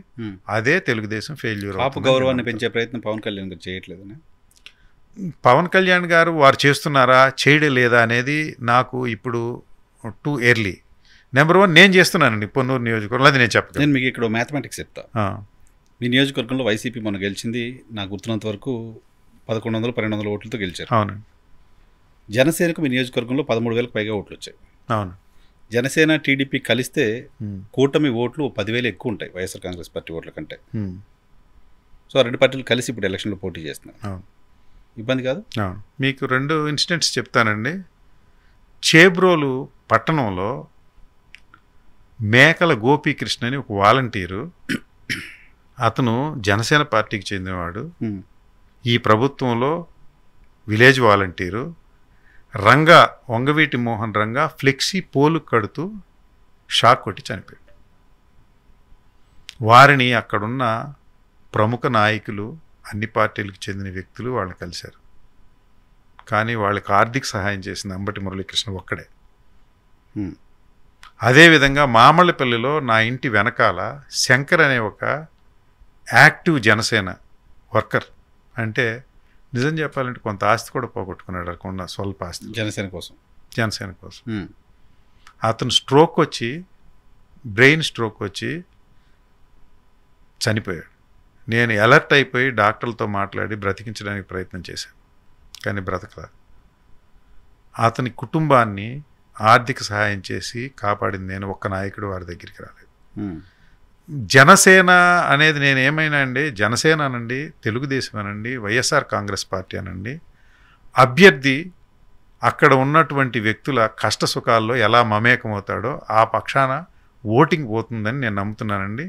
అదే తెలుగుదేశం ఫెయిల్యూర్ కాపు గౌరవాన్ని పెంచే ప్రయత్నం పవన్ కళ్యాణ్ గారు చేయట్లేదని? పవన్ కళ్యాణ్ గారు వారు చేస్తున్నారా చేయడం లేదా అనేది నాకు ఇప్పుడు టూ ఎర్లీ నెంబర్ వన్ నేను చేస్తున్నానండి పొన్నూరు నియోజకవర్గంలో. అది నేను చెప్పగలను. నేను మీకు ఇక్కడ మ్యాథమెటిక్స్ చెప్తా. మీ నియోజకవర్గంలో వైసీపీ మొన్న గెలిచింది. నాకు గుర్తున్నంత వరకు పదకొండు వందలు పన్నెండు వందల ఓట్లతో గెలిచారు. అవును జనసేనకు మీ నియోజకవర్గంలో పదమూడు వేలకు పైగా ఓట్లు వచ్చాయి అవును. జనసేన టీడీపీ కలిస్తే కూటమి ఓట్లు పదివేలు ఎక్కువ ఉంటాయి వైఎస్ఆర్ కాంగ్రెస్ పార్టీ ఓట్ల కంటే. సో రెండు పార్టీలు కలిసి ఇప్పుడు ఎలక్షన్లో పోటీ చేస్తున్నారు. అవును. ఇబ్బంది కాదు? మీకు రెండు ఇన్సిడెంట్స్ చెప్తానండి. చేబ్రోలు పట్టణంలో మేకల గోపీకృష్ణ అని ఒక వాలంటీరు. అతను జనసేన పార్టీకి చెందినవాడు. ఈ ప్రభుత్వంలో village volunteer Ranga Vangaveeti Mohan Ranga flexi pole కడుతూ షాక్ కొట్టి చనిపోయాడు. వారిని అక్కడున్న ప్రముఖ నాయకులు అన్ని పార్టీలకు చెందిన వ్యక్తులు వాళ్ళని కలిశారు. కానీ వాళ్ళకి ఆర్థిక సహాయం చేసింది అంబటి మురళీకృష్ణ ఒక్కడే. అదేవిధంగా మామళ్ళపల్లిలో నా ఇంటి వెనకాల శంకర్ అనే ఒక యాక్టివ్ జనసేన వర్కర్ అంటే నిజం చెప్పాలంటే కొంత ఆస్తి కూడా పోగొట్టుకున్నాడు అనుకున్న స్వల్ప ఆస్తి. జనసేన కోసం. జనసేన కోసం. అతను స్ట్రోక్ వచ్చి బ్రెయిన్ స్ట్రోక్ వచ్చి చనిపోయాడు. నేను అలర్ట్ అయిపోయి డాక్టర్లతో మాట్లాడి బ్రతికించడానికి ప్రయత్నం చేశాను కానీ బ్రతకలా. అతని కుటుంబాన్ని ఆర్థిక సహాయం చేసి కాపాడింది నేను ఒక్క నాయకుడు వారి దగ్గరికి రాలేదు. జనసేన అనేది నేను ఏమైనా అండి జనసేన అనండి తెలుగుదేశం అనండి వైఎస్ఆర్ కాంగ్రెస్ పార్టీ అనండి అభ్యర్థి అక్కడ ఉన్నటువంటి వ్యక్తుల కష్ట సుఖాల్లో ఎలా మమేకమవుతాడో ఆ పక్షాన ఓటింగ్ పోతుందని నేను నమ్ముతున్నానండి.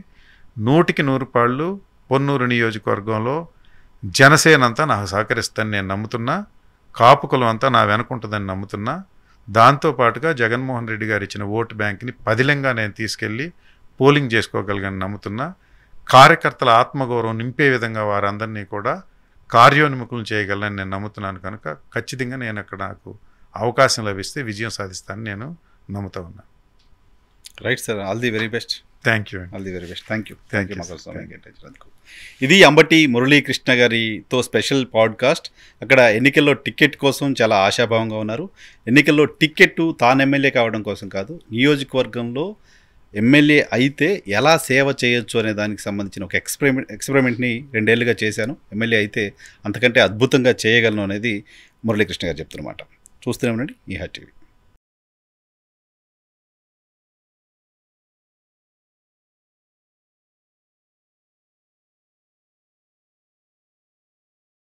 నూటికి నూరు పాళ్ళు పొన్నూరు నియోజకవర్గంలో జనసేన అంతా నాకు సహకరిస్తుందని నేను నమ్ముతున్నా కాపుకులం అంతా నా వెనుకుంటుందని నమ్ముతున్నా. దాంతోపాటుగా జగన్మోహన్ రెడ్డి గారు ఇచ్చిన ఓటు బ్యాంక్ని పదిలంగా నేను తీసుకెళ్ళి పోలింగ్ చేసుకోగలిగాను నమ్ముతున్నా కార్యకర్తల ఆత్మగౌరవం నింపే విధంగా వారందరినీ కూడా కార్యోన్ముఖులు చేయగలనని నేను నమ్ముతున్నాను కనుక ఖచ్చితంగా నేను అక్కడ నాకు అవకాశం లభిస్తే విజయం సాధిస్తానని నేను నమ్ముతా ఉన్నాను right sir all the very best thank you all the very best thank you thank you you, మా కోసం sir. సమయం కేటాయించినందుకు ఇది అంబటి మురళీకృష్ణ గారితో స్పెషల్ పాడ్కాస్ట్ అక్కడ ఎన్నికల్లో టికెట్ కోసం చాలా ఆశాభావంగా ఉన్నారు. ఎన్నికల్లో టికెట్ తాను ఎమ్మెల్యే కావడం కోసం కాదు నియోజకవర్గంలో ఎమ్మెల్యే అయితే ఎలా సేవ చేయొచ్చు అనే దానికి సంబంధించిన ఒక ఎక్స్పెరిమెంట్ ఎక్స్పెరిమెంట్ని రెండేళ్ళుగా చేశాను. ఎమ్మెల్యే అయితే అంతకంటే అద్భుతంగా చేయగలను అనేది మురళీకృష్ణ గారు చెప్తున్నమాట. చూస్తూనే ఉండండి ఈ టీవీ.